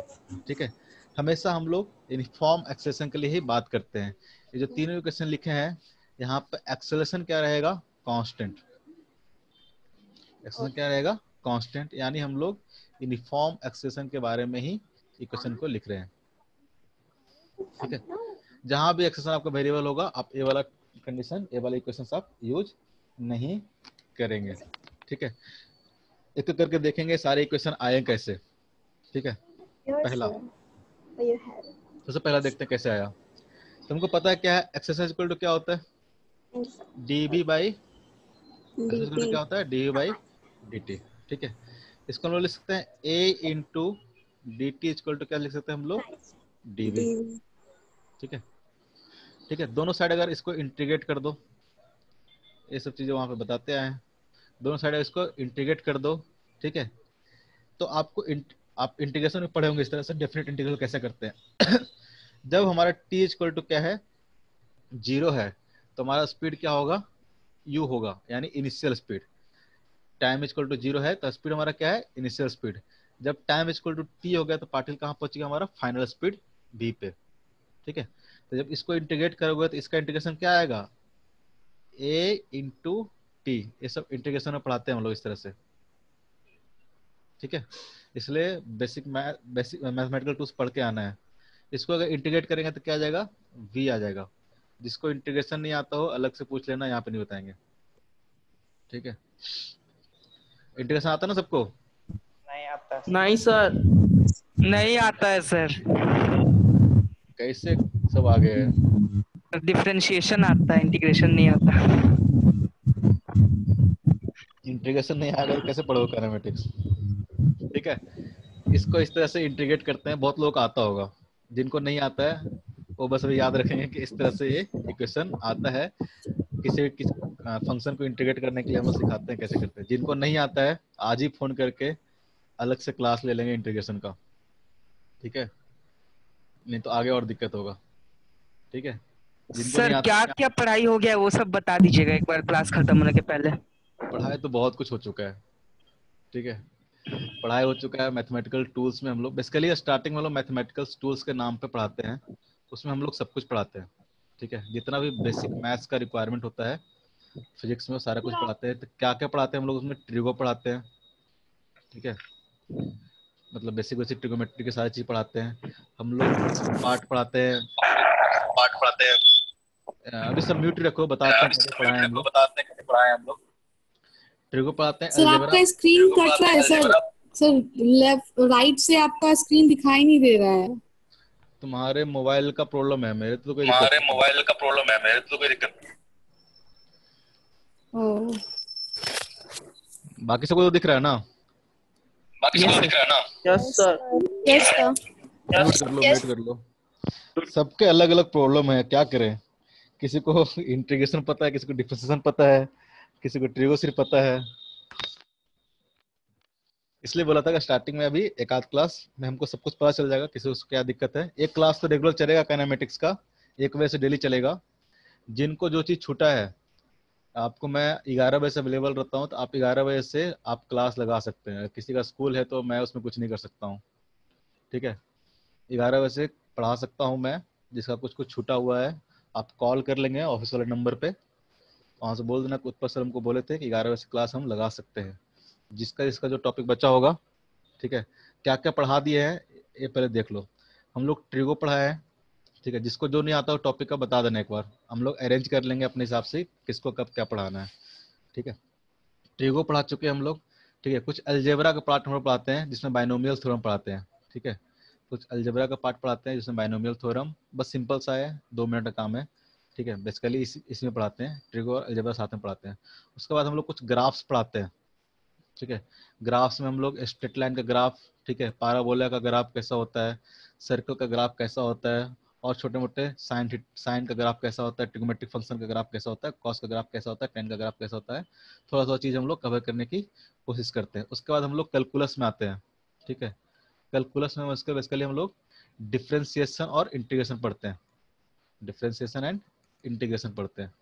ठीक है? हमेशा हम लोग यूनिफॉर्म एक्सेलेशन के लिए ही बात करते हैं। ये जो तीनों क्वेश्चन लिखे हैं यहाँ पे एक्सेलेशन क्या रहेगा? कांस्टेंट एक्सेलेशन क्या रहेगा? कांस्टेंट यानी हम लोग यूनिफॉर्म एक्सेलेशन के बारे में ही इक्वेशन को लिख रहे हैं। ठीक है? जहाँ भी एक्सेलेशन आपका वेरिएबल होगा आप ए वाला कंडीशन ए वाला इक्वेशन आप यूज़ नहीं करेंगे। ठीक है? एक करके देखेंगे सारे इक्वेशन आए कैसे। ठीक है? पहला। सबसे पहला देखते हैं कैसे आया। तुमको पता है क्या है? एक्सरसाइज इक्वल टू क्या होता है? डी बी बाई क्या होता है? डी बाई डी टी ठीक है? इसको हम लोग लिख सकते हैं a into d t equal to क्या लिख सकते हैं हम लोग? डी dv ठीक है? ठीक है? दोनों साइड अगर इसको इंटीग्रेट कर दो ये सब चीज़ें वहाँ पे बताते आए हैं। दोनों साइड इसको इंटीग्रेट कर दो ठीक है? तो आपको आप इंटीग्रेशन में पढ़े होंगे इस तरह से डेफिनेट इंटीग्रल कैसे करते हैं? जब हमारा टी इक्वल टू क्या है? ज़ीरो है तो हमारा स्पीड क्या होगा? यू होगा, यानी initial speed time equal to zero है तो स्पीड हमारा क्या है? इनिशियल स्पीड जब टाइम इक्वल टू टी हो गया तो पार्टिकल कहाँ पहुंचेगा हमारा फाइनल स्पीड बी पे. ठीक है? तो जब इसको इंटीग्रेट करोगे तो इसका इंटीग्रेशन क्या आएगा? ए इंटू टी ये सब इंटीग्रेशन में पढ़ाते हैं हम लोग इस तरह से. ठीक है? इसलिए basic math basic mathematical tools पढ़ के आना है। इसको अगर इंटीग्रेट करेंगे तो क्या आ जाएगा? वी आ जाएगा। जिसको इंटीग्रेशन नहीं आता हो अलग से पूछ लेना यहाँ पे नहीं बताएँगे। ठीक है? इंटीग्रेशन आता ना सबको? नहीं आता। नहीं सर। नहीं आता है सर। कैसे? सब आगे है। डिफरेंशिएशन आता है इंटीग्रेशन नहीं आता। इंटीग्रेशन नहीं आएगा तो कैसे पढ़ोगे काइनेमेटिक्स ठीक है? इसको इस तरह से इंटीग्रेट करते हैं बहुत लोग आता होगा। जिनको नहीं आता है वो बस अभी याद रखेंगे कि इस तरह से ये इक्वेशन आता है। किसी किस फ़ंक्शन को इंटीग्रेट करने के लिए हम सिखाते हैं कैसे करते हैं। जिनको नहीं आता है आज ही फ़ोन करके अलग से क्लास ले लेंगे इंटीग्रेशन का। ठीक है? नहीं तो आगे और दिक्कत होगा। ठीक है? सर क्या क्या पढ़ाई हो गया? है, वो सब बता दीजिएगा एक बार क्लास खत्म होने के पहले। पढ़ाई तो बहुत कुछ हो चुका है। ठीक है? पढ़ाई हो चुका है मैथमेटिकल टूल्स में हम लोग बेसिकली स्टार्टिंग में लोग मैथमेटिकल टूल्स के नाम पे पढ़ाते हैं उसमें हम लोग सब कुछ पढ़ाते हैं ठीक है? जितना भी बेसिक मैथ्स का रिक्वायरमेंट होता है फिजिक्स में सारा कुछ पढ़ाते हैं तो क्या क्या पढ़ाते हैं हम लोग उसमें? ट्रिगो पढ़ाते हैं ठीक है? मतलब बेसिक बेसिक ट्रिगोमेट्री की सारी चीज़ पढ़ाते हैं हम लोग पार्ट पढ़ाते हैं। पाठ पढ़ाते हैं। अभी सब म्यूट रखो बताते हैं हम लोग। बताते हैं कैसे पढ़ाए हम लोग। ट्रिगो पढ़ाते हैं सर आपका स्क्रीन कट रहा है सर। सर लेफ़्ट राइट से आपका स्क्रीन दिखाई नहीं दे रहा है। तुम्हारे मोबाइल का प्रॉब्लम है मेरे तो कोई दिक्कत हमारे मोबाइल का प्रॉब्लम है मेरे तो कोई दिक्कत नहीं। ओह बाकी सबको तो दिख रहा है ना? बाकी सबको दिख रहा है ना? Yes sir Yes, sir. Mute कर लो म्यूट कर लो। सबके अलग अलग प्रॉब्लम है क्या करें? किसी को इंटीग्रेशन पता है किसी को डिफरेंशिएशन पता है। किसी को ट्रिगो सिर्फ़ पता है। इसलिए बोला था कि स्टार्टिंग में अभी एक आध क्लास में हमको सब कुछ पता चल जाएगा, किसी को क्या दिक्कत है। एक क्लास तो रेगुलर चलेगा काइनेमेटिक्स का, एक बजे से डेली चलेगा। जिनको जो चीज़ छूटा है, आपको मैं ग्यारह बजे से अवेलेबल रहता हूँ तो आप ग्यारह बजे से आप क्लास लगा सकते हैं। किसी का स्कूल है तो मैं उसमें कुछ नहीं कर सकता हूँ। ठीक है? ग्यारह बजे से पढ़ा सकता हूँ मैं, जिसका कुछ कुछ छूटा हुआ है। आप कॉल कर लेंगे ऑफ़िस वाले नंबर पे। वहाँ से बोल देना उत्पल सर हमको बोले थे कि ग्यारह बजे से क्लास हम लगा सकते हैं। जिसका जिसका जो टॉपिक बचा होगा, ठीक है? क्या क्या पढ़ा दिए हैं, ये पहले देख लो। हम लोग ट्रिगो पढ़ाए हैं, ठीक है? जिसको जो नहीं आता हो टॉपिक का बता देना एक बार। हम लोग अरेंज कर लेंगे अपने हिसाब से किसको कब क्या पढ़ाना है, ठीक है? ट्रिगो पढ़ा चुके हैं हम लोग, ठीक है? कुछ अलजेबरा का पार्ट हम लोग पढ़ाते हैं, जिसमें बाइनोमियल थ्योरम पढ़ाते हैं, ठीक है? कुछ अलजेबरा का पार्ट पढ़ाते हैं, जिसमें बाइनोमियल थ्योरम बस सिंपल सा है, दो मिनट का काम है। ठीक है बेसिकली इस, इसमें पढ़ाते हैं ट्रिगो और अलजेबरा साथ में पढ़ाते हैं। उसके बाद हम लोग कुछ ग्राफ्स पढ़ाते हैं, ठीक है? ग्राफ्स में हम लोग स्ट्रेट लाइन का ग्राफ, ठीक है? पाराबोला का ग्राफ कैसा होता है? सर्कल का ग्राफ कैसा होता है? और छोटे मोटे साइन साइन का ग्राफ कैसा होता है? ट्रिगोमेट्रिक फ़ंक्शन का ग्राफ कैसा होता है? कॉस का ग्राफ कैसा होता है? टेन का ग्राफ कैसा होता है? थोड़ा थोड़ा चीज़ हम लोग कवर करने की कोशिश करते हैं। उसके बाद हम लोग कैलकुलस में आते हैं, ठीक है? कैलकुलस में उसके बेसिकली हम लोग डिफ्रेंसिएशन और इंटीग्रेशन पढ़ते हैं। डिफ्रेंसिएशन एंड इंटीग्रेशन पढ़ते हैं।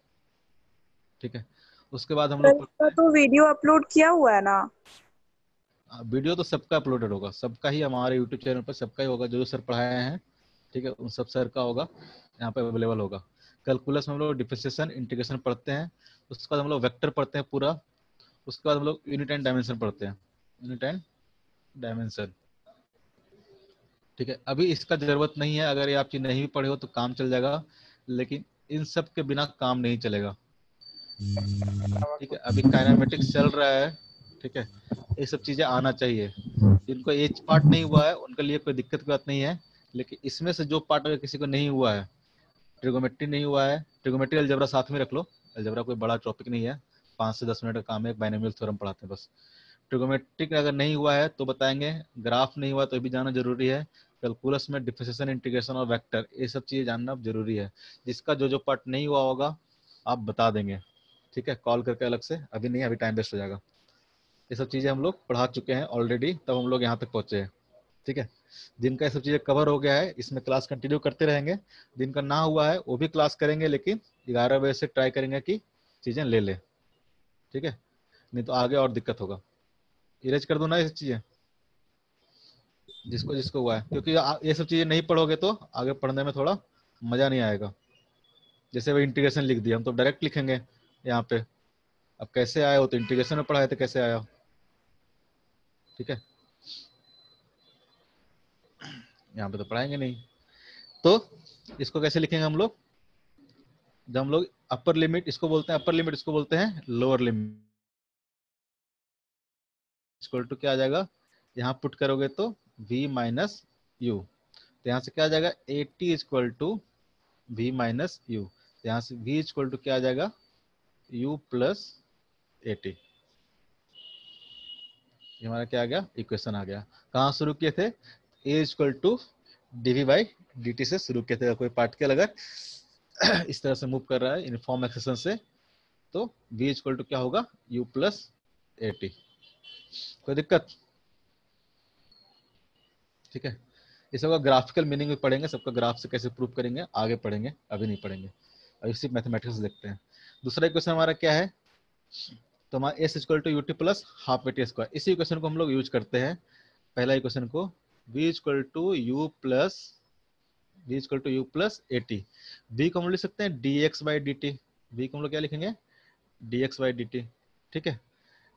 ठीक है? उसके बाद हम लोग तो वीडियो अपलोड किया हुआ है ना? वीडियो तो सबका अपलोडेड होगा। सबका ही हमारे यूट्यूब चैनल पर सबका ही होगा। जो जो सर पढ़ाए हैं ठीक है उन सब सर का होगा यहाँ पे अवेलेबल होगा। कैलकुलस में हम लोग डिफ्रेंसिएशन इंटीग्रेशन पढ़ते हैं। उसके बाद हम लोग वेक्टर पढ़ते हैं पूरा। उसके बाद हम लोग यूनिट एंड डायमेंशन पढ़ते हैं। यूनिट एंड डायमेंशन ठीक है? अभी इसका ज़रूरत नहीं है। अगर ये आप चीज़ नहीं भी पढ़े हो तो काम चल जाएगा। लेकिन इन सब के बिना काम नहीं चलेगा। ठीक है अभी काइनेमेटिक्स चल रहा है ठीक है ये सब चीज़ें आना चाहिए। जिनको एज पार्ट नहीं हुआ है उनके लिए कोई दिक्कत की बात नहीं है लेकिन इसमें से जो पार्ट अगर किसी को नहीं हुआ है ट्रिगोमेट्री नहीं हुआ है ट्रिगोमेट्री अलजबरा साथ में रख लो अलजबरा कोई बड़ा टॉपिक नहीं है पाँच से दस मिनट का काम है बाइनोमियल थ्योरम पढ़ाते हैं बस। ट्रिगोमेट्रिक अगर नहीं हुआ है तो बताएँगे ग्राफ नहीं हुआ तो भी जाना ज़रूरी है कैलकुलस में डिफरेंशिएशन इंटीग्रेशन और वेक्टर ये सब चीज़ें जानना ज़रूरी है। जिसका जो जो पार्ट नहीं हुआ होगा, आप बता देंगे। ठीक है? कॉल करके अलग से। अभी नहीं, अभी टाइम वेस्ट हो जाएगा। ये सब चीज़ें हम लोग पढ़ा चुके हैं ऑलरेडी तब हम लोग यहाँ तक पहुँचे हैं। ठीक है? जिनका ये सब चीज़ें कवर हो गया है। इसमें क्लास कंटिन्यू करते रहेंगे। जिनका ना हुआ है, वो भी क्लास करेंगे, लेकिन ग्यारह बजे से ट्राई करेंगे कि चीज़ें ले ले। ठीक है? नहीं तो आगे और दिक्कत होगा। इरेज कर दो ना ये चीज़ें? जिसको जिसको हुआ है। क्योंकि ये सब चीज़ें नहीं पढ़ोगे तो आगे पढ़ने में थोड़ा मज़ा नहीं आएगा। जैसे वो इंटीग्रेशन लिख दिया, हम तो डायरेक्ट लिखेंगे यहाँ पे। अब कैसे आया हो तो इंटीग्रेशन में पढ़ाए थे, कैसे आया? ठीक है? यहाँ पे तो पढ़ाएँगे नहीं। तो इसको कैसे लिखेंगे हम लोग? जब हम लोग अपर लिमिट इसको बोलते हैं अपर लिमिट इसको बोलते हैं लोअर लिमिट टू क्या आ जाएगा? यहाँ पुट करोगे तो v माइनस यू तो यहाँ से क्या आ जाएगा? A t equal to v minus u यहाँ से v इक्वल टू क्या आ जाएगा? U प्लस ए टी हमारा क्या आ गया? इक्वेशन आ गया। कहाँ शुरू किए थे? A equal to d v by d t से शुरू किए थे। कोई पार्टिकल अगर इस तरह से मूव कर रहा है यूनिफॉर्म एक्सेशन से तो v इक्वल टू क्या होगा? U प्लस ए टी कोई दिक्कत? ठीक है? इस सबका ग्राफिकल मीनिंग भी पढ़ेंगे, सबका ग्राफ से कैसे प्रूव करेंगे, आगे पढ़ेंगे, अभी नहीं पढ़ेंगे। अभी सिर्फ़ मैथमेटिक्स देखते हैं। दूसरा इक्वेशन हमारा क्या है? तो हमारा s equal to u t plus half a t square इसी क्वेश्चन को हम लोग यूज़ करते हैं। पहला इक्वेशन को v equal to u plus v equal to u plus a t v को हम लिख सकते हैं d x by d t v को हम लोग क्या लिखेंगे? D x by d t ठीक है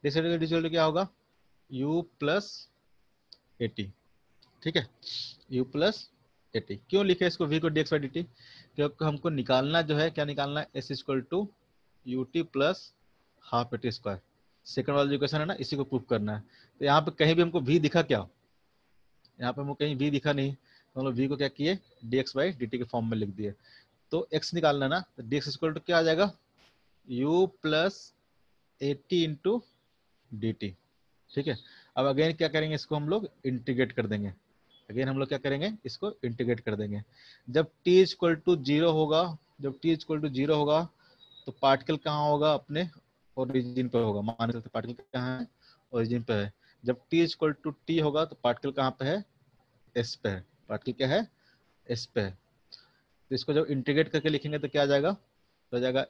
डी क्या होगा? u प्लस ए टी ठीक है? U प्लस ए टी क्यों लिखे इसको v को एक्स बाई टी क्योंकि हमको निकालना जो है, क्या निकालना है? S equal to u t plus half a t square second वाला जो क्वेश्चन है ना, इसी को प्रूफ करना है। तो यहाँ पे कहीं भी हमको v दिखा क्या? यहाँ पे हमको कहीं v दिखा नहीं। तो हम लोग v को क्या किए? एक्स बाई टी के फॉर्म में लिख दिए। तो x निकालना है ना तो एक्स इक्वल टू क्या आ जाएगा? U plus a t into d ठीक है? अब अगेन क्या करेंगे इसको हम लोग? इंटीग्रेट कर देंगे। अगेन हम लोग क्या करेंगे? इसको इंटीग्रेट कर देंगे। जब टी इक्वल टू ज़ीरो होगा, जब टी इक्वल टू ज़ीरो होगा तो पार्टिकल कहाँ होगा? अपने ओरिजिन पे होगा। मान सकते पार्टिकल कहाँ है? ओरिजिन पे है। जब टी इक्वल टू टी होगा तो पार्टिकल कहाँ पे है? एस पे है। पार्टिकल क्या है? एस पे है। तो इसको जब इंटीग्रेट करके लिखेंगे तो क्या आ जाएगा? तो आ जाएगा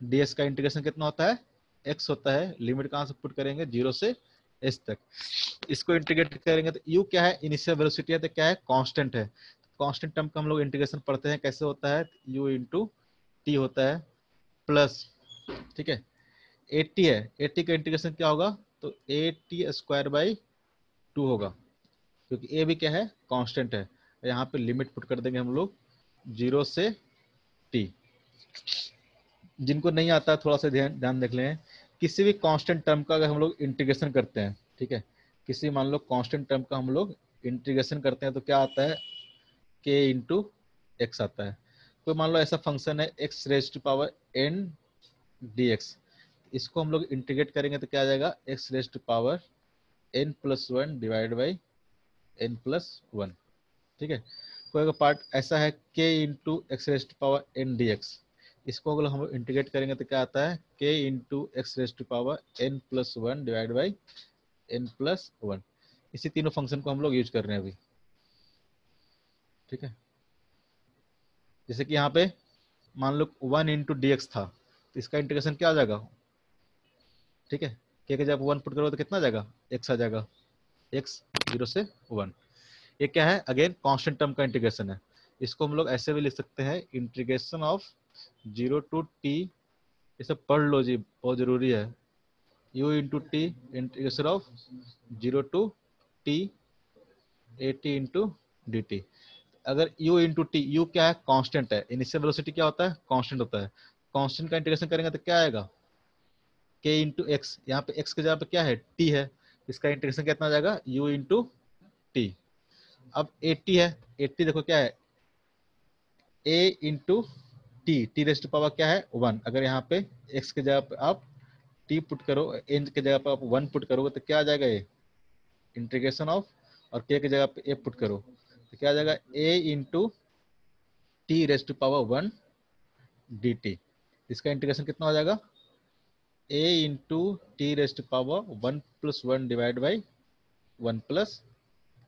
डी एस का इंटीग्रेशन कितना होता है? एक्स होता है। लिमिट कहाँ से पुट करेंगे? ज़ीरो से एस तक। इसको इंटीग्रेट करेंगे तो यू क्या है? इनिशियल वेलोसिटी है तो क्या है? कांस्टेंट है। कांस्टेंट टर्म का हम लोग इंटीग्रेशन पढ़ते हैं, कैसे होता है? यू इंटू टी होता है प्लस ठीक है? एट्टी है। एट्टी का इंटीग्रेशन क्या होगा? तो a t square by two होगा। क्योंकि ए भी क्या है? कांस्टेंट है। यहाँ पे लिमिट पुट कर देंगे हम लोग ज़ीरो से टी जिनको नहीं आता, थोड़ा सा ध्यान ध्यान देख लें। किसी भी कांस्टेंट टर्म का अगर हम लोग इंटीग्रेशन करते हैं, ठीक है? किसी मान लो कांस्टेंट टर्म का हम लोग इंटीग्रेशन करते हैं तो क्या आता है? के इंटू एक्स आता है। कोई मान लो ऐसा फ़ंक्शन है x raise to power n d x इसको हम लोग इंटीग्रेट करेंगे तो क्या आ जाएगा? X raise to power n plus one divide by n plus one ठीक है? कोई अगर पार्ट ऐसा है k into x raise to power n d x इसको अगर हम इंटीग्रेट करेंगे तो क्या आता है? K into x raise to power n plus one divide by n plus one इसी तीनों फ़ंक्शन को हम लोग यूज़ कर रहे हैं अभी। ठीक है? जैसे कि यहाँ पे मान लो वन इंटू डी था तो इसका इंटीग्रेशन क्या आ जाएगा? ठीक है? के के जब वन पुट करोगे तो कितना आ जाएगा? एक्स आ जाएगा। एक्स ज़ीरो से वन ये क्या है? अगेन कांस्टेंट टर्म का इंटीग्रेशन है। इसको हम लोग ऐसे भी लिख सकते हैं integration of zero to t, ये सब पढ़ लो जी, बहुत ज़रूरी है। U into t integration of zero to t a t into d t अगर u इंटू टी यू क्या है? कांस्टेंट है। इनिशियल वेलोसिटी क्या होता है? कांस्टेंट होता है। कांस्टेंट का इंटीग्रेशन करेंगे तो क्या आएगा? K इंटू एक्स यहाँ पे x के जगह पे क्या है? T है। इसका इंटीग्रेशन कितना आ जाएगा? U इंटू टी अब 80 है। 80 देखो क्या है। A into t t raised power क्या है? वन अगर यहाँ पे एक्स के जगह पे आप टी पुट करो एन के जगह पे आप वन पुट करोगे तो क्या आ जाएगा ये इंटीग्रेशन ऑफ़ और के की जगह पे ए पुट करो। तो क्या आ जाएगा? A into t raised power one d t इसका इंटीग्रेशन कितना हो जाएगा? A into t raised power one plus one divide by one plus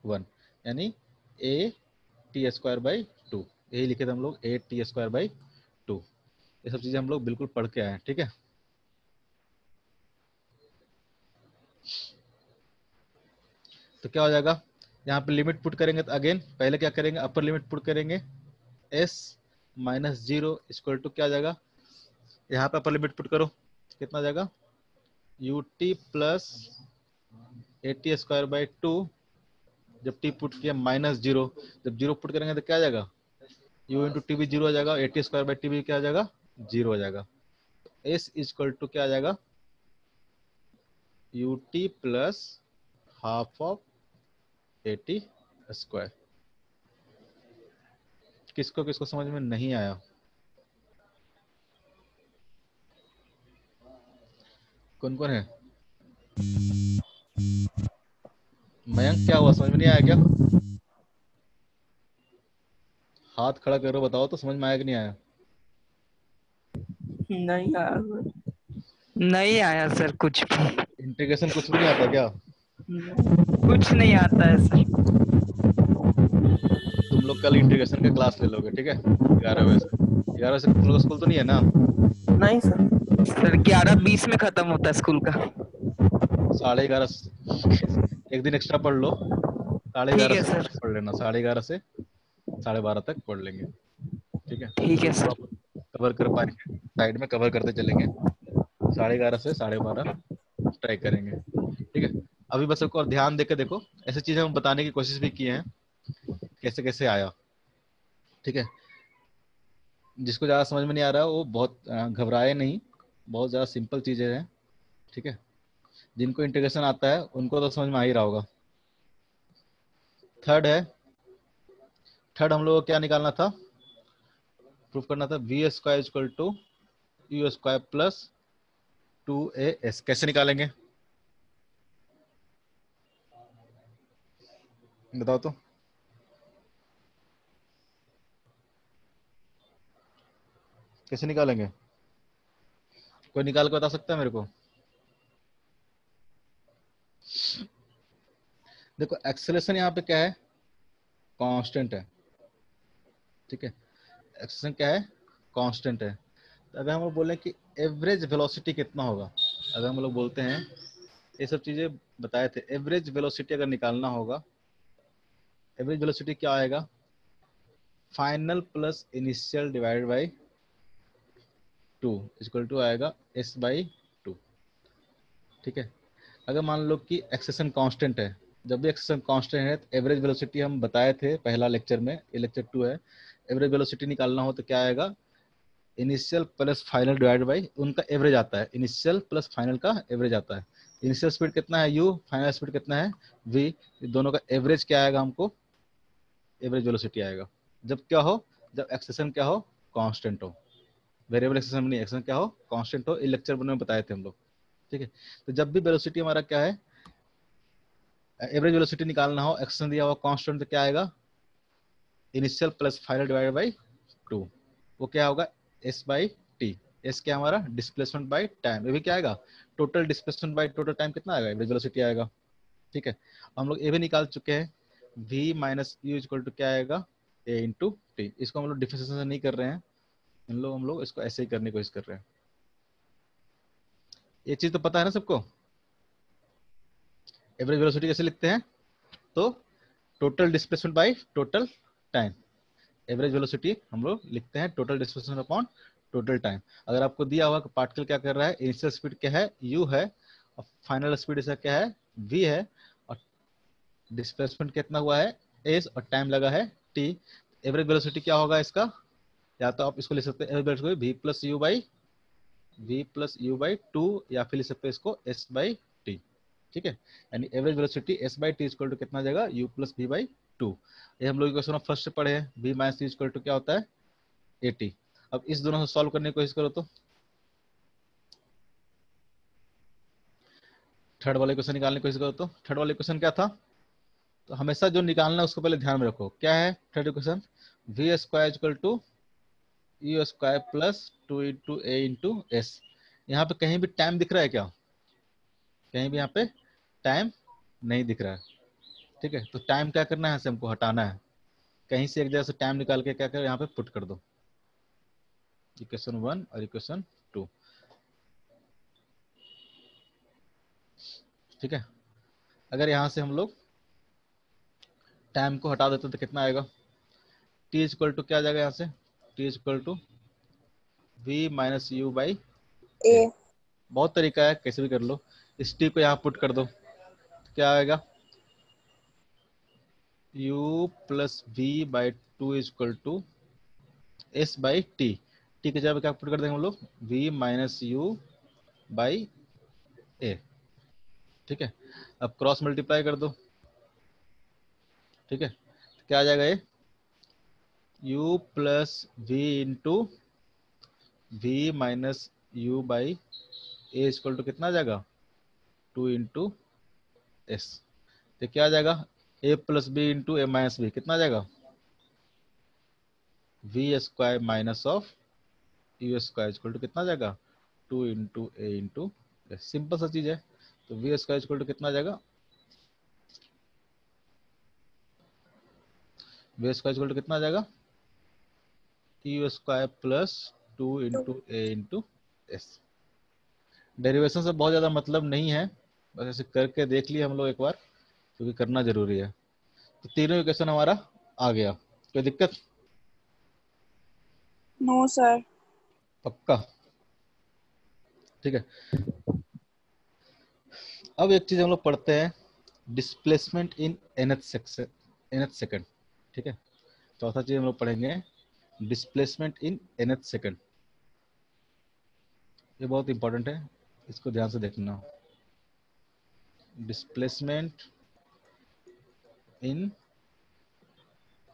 one यानी a t square by two यही लिखे थे हम लोग a t square by two ये सब चीज़ें हम लोग बिल्कुल पढ़ के आए ठीक है? तो क्या हो जाएगा? यहाँ पे लिमिट पुट करेंगे तो अगेन पहले क्या करेंगे? अपर लिमिट पुट करेंगे। S minus zero equal to क्या जाएगा? यहाँ पे अपर लिमिट पुट करो। कितना जाएगा? U t plus a t square by two जब टी पुट किया माइनस ज़ीरो जब ज़ीरो पुट करेंगे तो क्या जाएगा? यू इंटू टी भी ज़ीरो आ जाएगा a t square by t भी क्या आ जाएगा? ज़ीरो हो जाएगा। एस इक्वल टू क्या आ जाएगा? U t plus half of a t square किसको किसको समझ में नहीं आया? कौन कौन है? मयंक, क्या हुआ? समझ में नहीं आया क्या? हाथ खड़ा करो, बताओ तो समझ में आया कि नहीं आया? नहीं आया नहीं आया सर कुछ भी। इंटीग्रेशन कुछ भी नहीं आता क्या? कुछ नहीं आता है सर। तुम लोग कल इंटीग्रेशन का क्लास ले लोगे ठीक है? ग्यारह बजे से। ग्यारह से तुम लोग स्कूल तो नहीं है ना? नहीं सर। सर ग्यारह बीस में खत्म होता है स्कूल का। साढ़े ग्यारह एक दिन एक्स्ट्रा पढ़ लो। साढ़े ग्यारह से पढ़ लेना। साढ़े ग्यारह से साढ़े बारह तक पढ़ लेंगे। ठीक है? ठीक है सर। कवर कर पाएँगे। साइड में कवर करते चलेंगे। साढ़े ग्यारह से साढ़े बारह ट्राई करेंगे। ठीक है? अभी बस और ध्यान देकर देखो, ऐसी चीज़ें हम बताने की कोशिश भी किए हैं, कैसे कैसे आया। ठीक है? जिसको ज़्यादा समझ में नहीं आ रहा, वो बहुत घबराए नहीं। बहुत ज़्यादा सिंपल चीज़ें हैं। ठीक है? जिनको इंटीग्रेशन आता है, उनको तो समझ में आ ही रहा होगा। थर्ड है। थर्ड हम लोग क्या निकालना था? प्रूफ करना था। V square equal to u square plus two a s कैसे निकालेंगे? बताओ तो। कैसे निकालेंगे? कोई निकाल के बता सकता है मेरे को? देखो एक्सेलेशन यहाँ पे क्या है? कांस्टेंट है। ठीक है? एक्सेलेशन क्या है? कांस्टेंट है। अगर हम लोग बोले कि एवरेज वेलोसिटी कितना होगा, अगर हम लोग बोलते हैं, ये सब चीज़ें बताए थे एवरेज वेलोसिटी अगर निकालना होगा एवरेज वेलोसिटी क्या आएगा? Final plus initial divided by two equal to आएगा एस बाई टू ठीक है? अगर मान लो कि एक्सेशन कांस्टेंट है, जब भी एक्सेशन कांस्टेंट है तो एवरेज वेलोसिटी हम बताए थे पहला लेक्चर में, ये लेक्चर टू है एवरेज वेलोसिटी निकालना हो तो क्या आएगा? Initial plus final divide by उनका एवरेज आता है। इनिशियल प्लस फाइनल का एवरेज आता है। इनिशियल स्पीड कितना है? यू फाइनल स्पीड कितना है? वी दोनों का एवरेज क्या आएगा हमको? एवरेज वेलोसिटी आएगा। जब क्या हो? जब एक्सेशन क्या हो? कांस्टेंट हो। वेरिएबल एक्सेशन नहीं एक्सेशन क्या हो? कांस्टेंट हो। इस लेक्चर में बताए थे हम लोग। ठीक है? तो जब भी वेलोसिटी हमारा क्या है? एवरेज वेलोसिटी निकालना हो, एक्सेशन दिया हुआ कांस्टेंट तो क्या आएगा? Initial plus final divided by two. वो क्या होगा? एस बाई टी एस क्या हमारा? डिस्प्लेसमेंट बाई टाइम ये भी क्या आएगा? Total displacement by total time कितना आएगा? एवरेज वेलोसिटी आएगा। ठीक है? हम लोग ये भी निकाल चुके हैं। V minus u equal to क्या आएगा? A इंटू टी इसको हम लोग डिफरेंशिएशन नहीं कर रहे हैं। इन लोग, हम लोग इसको ऐसे ही करने की कोशिश कर रहे हैं। ये चीज़ तो पता है ना सबको? एवरेज वेलोसिटी कैसे लिखते हैं? तो total displacement by total time average velocity हम लोग लिखते हैं total displacement upon total time अगर आपको दिया हुआ पार्टिकल क्या कर रहा है? इनिशियल स्पीड क्या है? U है। और फाइनल स्पीड इसका क्या है? V है। और डिस्प्लेसमेंट कितना हुआ है? S और टाइम लगा है t. एवरेज वेलोसिटी क्या होगा इसका? या तो आप इसको लिख सकते हैं। Average v plus u by v plus u by two या फिर लिख सकते हैं इसको s बाई टी ठीक है? यानी average velocity s by t two कितना जाएगा? U plus v by two. ये हम लोग क्वेश्चन फ़र्स्ट से पढ़े हैं v माइनस इक्वल टू क्या होता है? 80 अब इस दोनों से सॉल्व करने की कोशिश करो तो। थर्ड वाले क्वेश्चन निकालने की कोशिश करो तो। थर्ड वाले क्वेश्चन क्या था? तो हमेशा जो निकालना है उसको पहले ध्यान में रखो। क्या है third question v square equal to u square plus two into a into s यहाँ पे कहीं भी टाइम दिख रहा है क्या? कहीं भी यहाँ पे टाइम नहीं दिख रहा है। ठीक है? तो टाइम क्या करना है हमको हटाना है? कहीं से एक जगह से टाइम निकाल के क्या कर? यहाँ पे पुट कर दो। इक्वेशन वन और इक्वेशन टू ठीक है? अगर यहाँ से हम लोग टाइम को हटा देते तो कितना आएगा? टी इक्वल टू क्या आ जाएगा यहाँ से? T equal to v minus u by बहुत तरीका है कैसे भी कर लो। इस टी को यहाँ पुट कर दो। क्या आएगा? U plus v by two equal to s by t t के जगह क्या पुट कर देंगे हम लोग? v minus u by a ठीक है? अब क्रॉस मल्टीप्लाई कर दो। ठीक है? क्या आ जाएगा ये? u plus v into v minus u by a equal to कितना आ जाएगा? टू इंटू एस तो क्या आ जाएगा? A plus b into a minus b कितना जाएगा? V square minus of u square equal to कितना जाएगा? Two into a into simple सा चीज़ है। तो वी स्क्वायर इक्वल टू कितना जाएगा? वी स्क्वायर इक्वल टू कितना जाएगा? U square plus two into a into s derivation से बहुत ज़्यादा मतलब नहीं है। बस ऐसे करके देख लिए हम लोग एक बार। क्योंकि तो करना ज़रूरी है। तो तीनों क्वेश्चन हमारा आ गया। कोई दिक्कत? नो सर पक्का? ठीक है। अब एक चीज़ हम लोग पढ़ते हैं। Displacement in nth section nth second ठीक है? चौथा चीज़ हम लोग पढ़ेंगे। डिस्प्लेसमेंट इन एनएच सेकंड ये बहुत इंपॉर्टेंट है। इसको ध्यान से देखना। डिस्प्लेसमेंट इन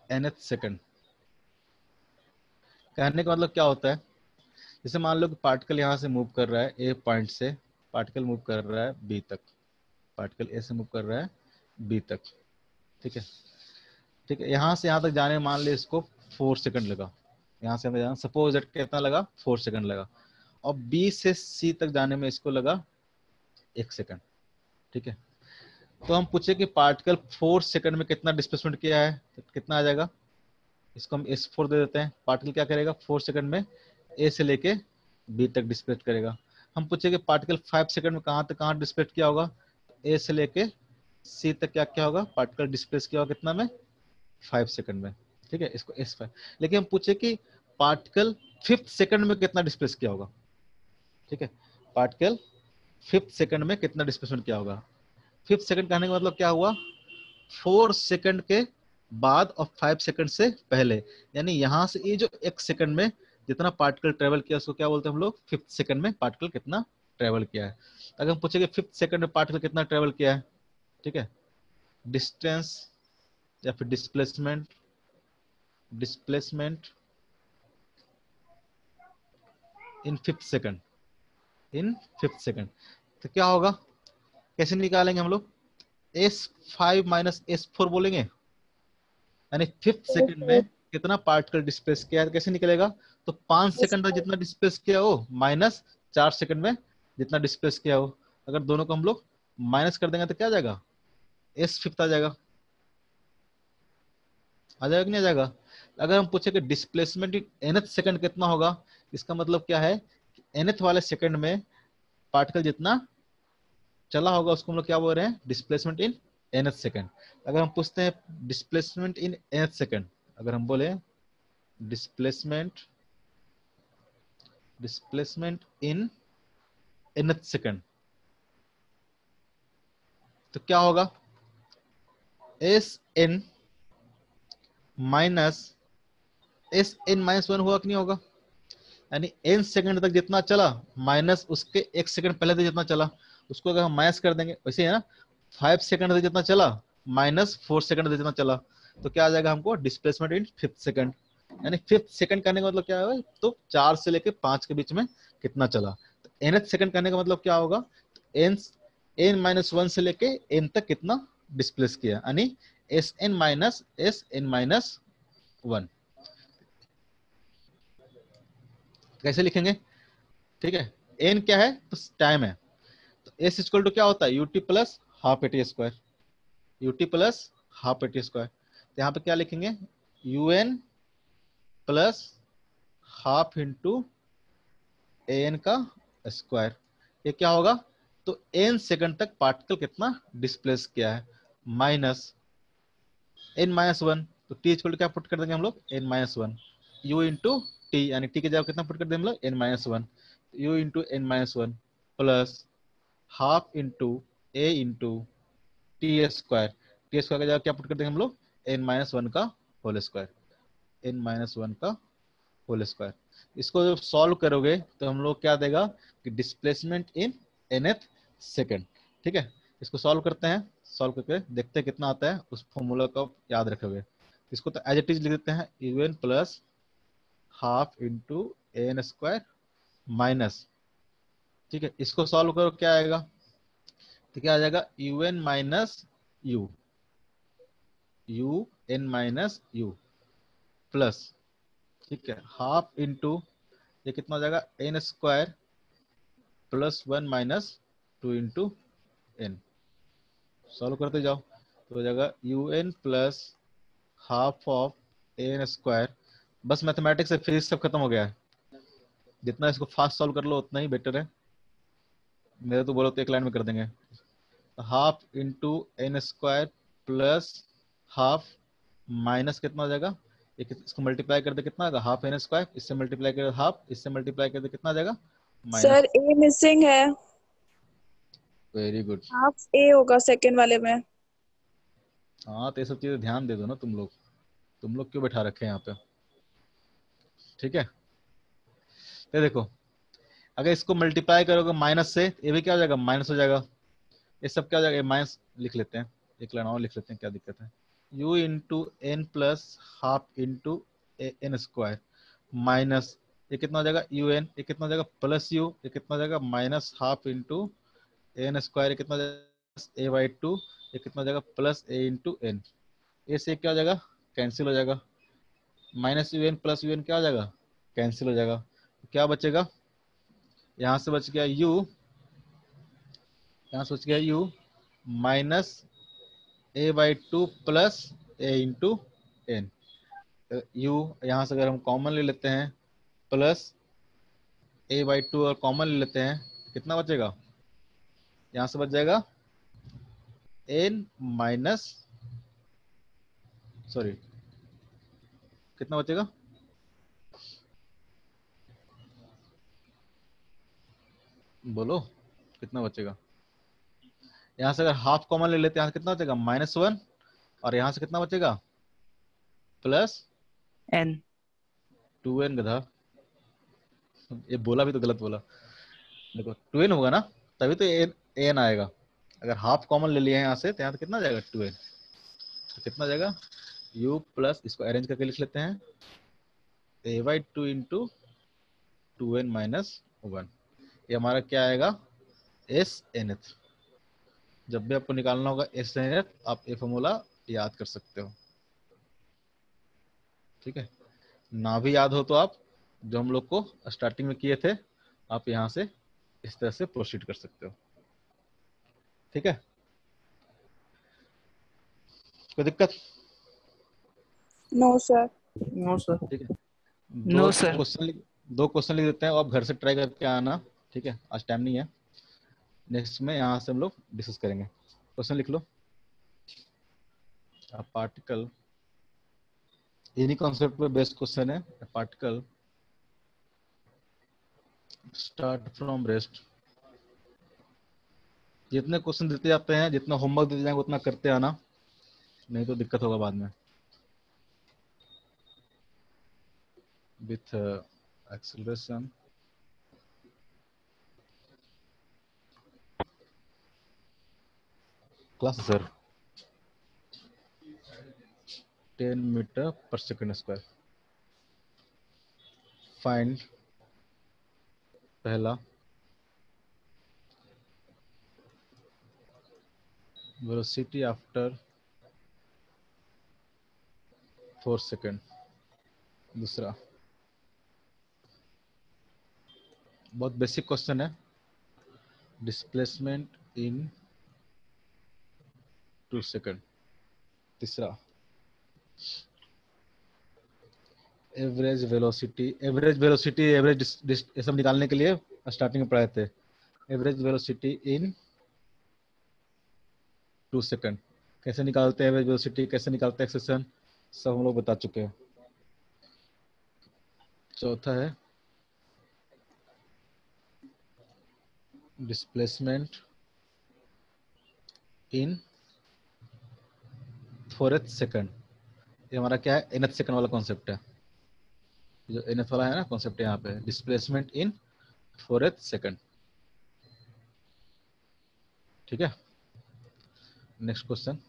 nth सेकंड कहने का मतलब क्या होता है? जैसे मान लो कि पार्टिकल यहाँ से मूव कर रहा है ए पॉइंट से पार्टिकल मूव कर रहा है बी तक। पार्टिकल ए से मूव कर रहा है बी तक। ठीक है? ठीक है, यहाँ से यहाँ तक जाने मान ली इसको फोर सेकंड लगा। यहाँ से हमें जाना सपोज़ दैट कितना लगा? फोर सेकंड लगा। और बी से सी तक जाने में इसको लगा एक सेकंड ठीक है? तो हम पूछे कि पार्टिकल फोर सेकंड में कितना डिस्प्लेसमेंट किया है? तो कितना आ जाएगा? इसको हम एस फोर दे देते हैं। पार्टिकल क्या करेगा? फोर सेकंड में ए से लेके बी तक डिस्प्लेट करेगा। हम पूछे कि पार्टिकल फाइव सेकंड में कहाँ तक, कहाँ डिस्प्लेट किया होगा? ए से लेके सी तक क्या क्या होगा? पार्टिकल डिस्प्लेस किया होगा कितना में? फाइव सेकंड में। ठीक है? इसको एस फाइव लेकिन हम पूछे कि पार्टिकल फिफ्थ सेकंड में कितना डिस्प्लेस किया होगा? ठीक है? पार्टिकल फिफ्थ सेकंड में कितना डिस्प्लेसमेंट किया होगा? फिफ्थ सेकंड कहने का मतलब क्या हुआ? फोर सेकंड के बाद और फाइव सेकंड से पहले। यानी यहाँ से ये जो एक सेकंड में जितना पार्टिकल ट्रेवल किया, उसको क्या बोलते हैं हम लोग? फिफ्थ सेकंड में पार्टिकल कितना ट्रेवल किया है। अगर हम पूछेंगे फिफ्थ सेकंड में पार्टिकल कितना ट्रेवल किया है? ठीक है? डिस्टेंस या फिर displacement displacement in fifth second in fifth second तो क्या होगा? कैसे निकालेंगे हम लोग? S five minus s four बोलेंगे? यानी फिफ्थ सेकंड में कितना पार्टिकल डिस्प्लेस किया कैसे निकलेगा? तो पाँच सेकंड में जितना डिस्प्लेस किया हो माइनस चार सेकंड में जितना डिस्प्लेस किया हो, अगर दोनों को हम लोग माइनस कर देंगे तो क्या जाएगा? एस फिफ्थ आ जाएगा। आ जाएगा कि नहीं आ जाएगा? अगर हम पूछे कि डिस्प्लेसमेंट एनथ सेकंड कितना होगा, इसका मतलब क्या है एनथ वाले सेकंड में पार्टिकल जितना चला होगा उसको हम लोग क्या बोल रहे हैं? डिस्प्लेसमेंट इन एन सेकेंड अगर हम पूछते हैं डिस्प्लेसमेंट इन एन सेकेंड अगर हम बोले displacement displacement in n second तो क्या होगा? S n minus s n minus one हुआ कि नहीं होगा? यानी एन सेकंड तक जितना चला माइनस उसके एक सेकंड पहले तक जितना चला उसको अगर हम माइनस कर देंगे, वैसे है ना फाइव सेकंड जितना चला माइनस फोर सेकंड जितना चला तो क्या आ जाएगा हमको? डिस्प्लेसमेंट इन फिफ्थ सेकंड यानी फिफ्थ सेकंड करने का मतलब क्या है तो चार से लेकर पाँच के बीच में कितना चला? तो एनथ सेकंड करने का मतलब क्या होगा? एन एन माइनस वन से लेके एन तक कितना डिस्प्लेस किया? यानी s n minus s n minus one कैसे लिखेंगे? ठीक है? एन क्या है? तो टाइम है। एस इक्वल टू क्या होता है? Ut plus half at square ut plus half at square तो यहाँ पे क्या लिखेंगे? U n plus half into a n का स्क्वायर ये क्या होगा? तो एन सेकंड तक पार्टिकल कितना डिस्प्लेस किया है? माइनस एन माइनस वन तो टी इक्वल क्या पुट कर देंगे हम लोग? N minus one u into t यानी टी के जगह कितना पुट कर देंगे हम लोग? N minus one u into n minus one plus half into a into t square t square का जगह क्या पुट कर देंगे हम लोग? एन माइनस वन का whole square n minus one का होल स्क्वायर इसको जब सॉल्व करोगे तो हम लोग क्या देगा? कि displacement in nth second ठीक है? इसको सॉल्व करते हैं. सॉल्व करके देखते हैं कितना आता है. उस फॉर्मूला को याद रखोगे. इसको तो एज इट इज़ लिख देते हैं. U n plus half into n square minus ठीक है, इसको सॉल्व करो, क्या आएगा? तो क्या आ जाएगा u n minus u u n minus u plus ठीक है हाफ़ इंटू ये कितना हो जाएगा? N square plus one minus two into n solve करते जाओ तो हो जाएगा u n plus half of n square बस मैथमेटिक्स से फिजिक्स सब खत्म हो गया है। जितना इसको फास्ट सॉल्व कर लो, उतना ही बेटर है। मेरे तो बोलो तो एक लाइन में कर देंगे। Half into n square plus half minus कितना हो जाएगा? एक इसको मल्टीप्लाई कर दे कितना आएगा? हाफ़ एन स्क्वायर इससे मल्टीप्लाई कर हाफ़ इससे मल्टीप्लाई कर दे कितना आ जाएगा? सर ए मिसिंग है। वेरी गुड हाफ़ ए होगा सेकंड वाले में। हाँ तो ये सब चीज़ें ध्यान दे दो ना तुम लोग। तुम लोग क्यों बैठा रखे हैं यहाँ पे? ठीक है? तो देखो अगर इसको मल्टीप्लाई करोगे माइनस से, ये भी क्या हो जाएगा? माइनस हो जाएगा। ये सब क्या हो जाएगा? माइनस लिख लेते हैं। एक लाइन और लिख लेते हैं, क्या दिक्कत है? U into n plus half into n square minus ये कितना हो जाएगा? यू एन ये कितना हो जाएगा? प्लस यू ये कितना हो जाएगा? Minus half into n square कितना ए बाई टू ये कितना हो जाएगा? Plus a into n a से क्या हो जाएगा? कैंसिल हो जाएगा। Minus u n plus u n क्या हो जाएगा? कैंसिल हो जाएगा। क्या बचेगा? यहाँ से बच गया u, यहाँ से बच गया u minus a by two plus a into n u यहाँ से अगर हम कॉमन ले लेते हैं प्लस ए बाई टू और कॉमन ले लेते हैं, कितना बचेगा? यहाँ से बच जाएगा एन माइनस सॉरी कितना बचेगा? बोलो कितना बचेगा? यहाँ से अगर हाफ़ कॉमन ले लेते हैं यहाँ से कितना बचेगा? माइनस वन और यहाँ से कितना बचेगा? प्लस एन टू एन गधा। ये बोला भी तो गलत बोला। देखो टू एन होगा ना तभी तो एन एन आएगा। अगर हाफ़ कॉमन ले लिया है यहाँ से तो यहाँ से कितना जाएगा? टू एन तो कितना जाएगा? u प्लस इसको अरेंज करके लिख लेते हैं। A by two into two n minus one ये हमारा क्या आएगा? एस एन एथ जब भी आपको निकालना होगा एस एन एथ आप ये फॉर्मूला याद कर सकते हो। ठीक है? ना भी याद हो तो आप जो हम लोग को स्टार्टिंग में किए थे आप यहाँ से इस तरह से प्रोसीड कर सकते हो। ठीक है? कोई दिक्कत? नो सर नो सर ठीक है? दो sir. क्वेश्चन दो क्वेश्चन लिख देते हैं आप घर से ट्राई करके आना। ठीक है? आज टाइम नहीं है। नेक्स्ट में यहाँ से हम लोग डिस्कस करेंगे। क्वेश्चन लिख लो। पार्टिकल इन्हीं कॉन्सेप्ट पे बेस्ट क्वेश्चन है। पार्टिकल स्टार्ट फ्रॉम रेस्ट जितने क्वेश्चन देते जाते हैं जितना होमवर्क देते जाएँगे उतना करते आना। नहीं तो दिक्कत होगा बाद में। With uh, class sir ten metre per second square find पहला। वेलोसिटी आफ्टर फोर सेकेंड दूसरा। बहुत बेसिक क्वेश्चन है। डिस्प्लेसमेंट इन टू सेकेंड तीसरा. Average velocity average velocity average ये सब निकालने के लिए स्टार्टिंग में पढ़ाए थे. Average velocity in two second कैसे निकालते हैं एवरेज वेलोसिटी कैसे निकालते हैं एक्सेशन सब हम लोग बता चुके हैं. चौथा है. डिस्प्लेसमेंट इन फोर्थ सेकंड ये हमारा क्या है? एनथ सेकंड वाला कॉन्सेप्ट है। जो एनथ वाला है ना कॉन्सेप्ट यहाँ पे। डिस्प्लेसमेंट इन फोर्थ सेकंड ठीक है? नेक्स्ट क्वेश्चन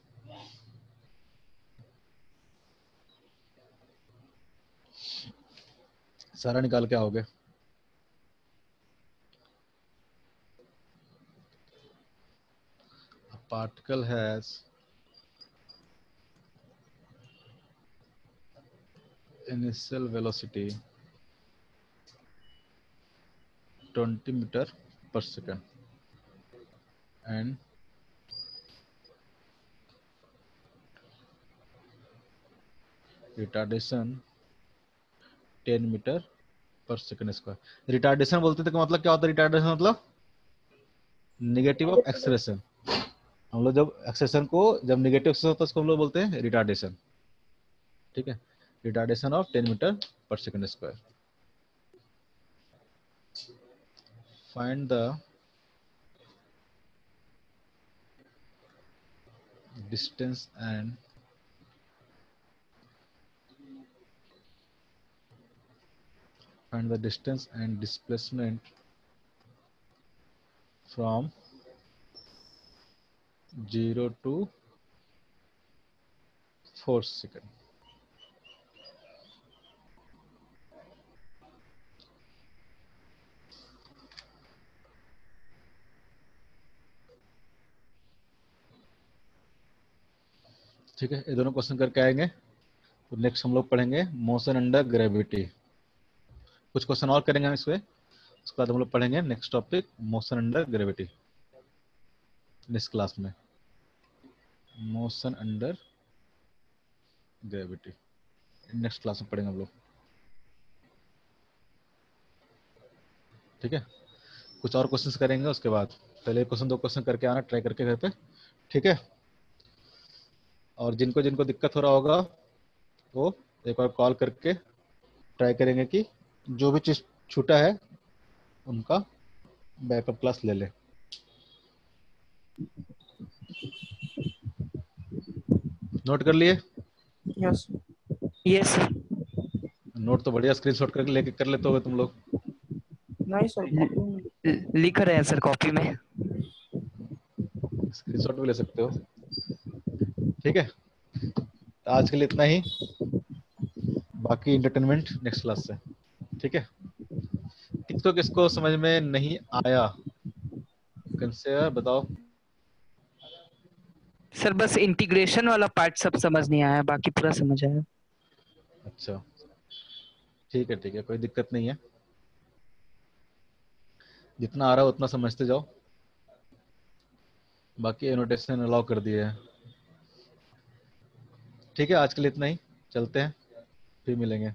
सारा निकाल के आओगे? Particle has initial velocity 20 meter per second. And retardation 10 metre per second square retardation बोलते थे कि मतलब क्या होता है? रिटार्डेशन मतलब नेगेटिव ऑफ़ एक्सलेशन हम लोग जब एक्सेशन को, जब नेगेटिव एक्सेशन होता है, उसको हम लोग बोलते हैं रिटार्डेशन ठीक है? retardation of 10 meter per second square. Find the distance and find the distance and displacement from 0 to 4 second. ठीक है, ये दोनों क्वेश्चन करके आएँगे। तो नेक्स्ट हम लोग पढ़ेंगे मोशन अंडर ग्रेविटी कुछ क्वेश्चन और करेंगे हम इसमें। उसके बाद हम लोग पढ़ेंगे next topic motion under gravity next class में। Motion under gravity next class में पढ़ेंगे हम लोग। ठीक है? कुछ और क्वेश्चंस करेंगे, उसके बाद। पहले क्वेश्चन दो क्वेश्चन करके आना ट्राई करके घर पे। ठीक है? और जिनको जिनको दिक्कत हो रहा होगा वो एक बार कॉल करके ट्राई करेंगे कि जो भी चीज़ छूटा है उनका बैकअप क्लास ले ले। नोट कर लिए? यस यस नोट तो बढ़िया स्क्रीनशॉट करके लेके कर लेते हो तुम लोग। नहीं सर लिख रहे हैं सर कॉपी में। स्क्रीनशॉट भी ले सकते हो। ठीक है? आज के लिए इतना ही। बाकी इंटरटेनमेंट नेक्स्ट क्लास से। ठीक है? किसको किसको समझ में नहीं आया। कंसेयर बताओ। सर बस इंटीग्रेशन वाला पार्ट सब समझ नहीं आया बाकी पूरा समझ आया। अच्छा। ठीक है ठीक है कोई दिक्कत नहीं है। जितना आ रहा है उतना समझते जाओ। बाकी एनोटेशन अलाउ कर दिए है। ठीक है आज के लिए इतना ही चलते हैं फिर मिलेंगे।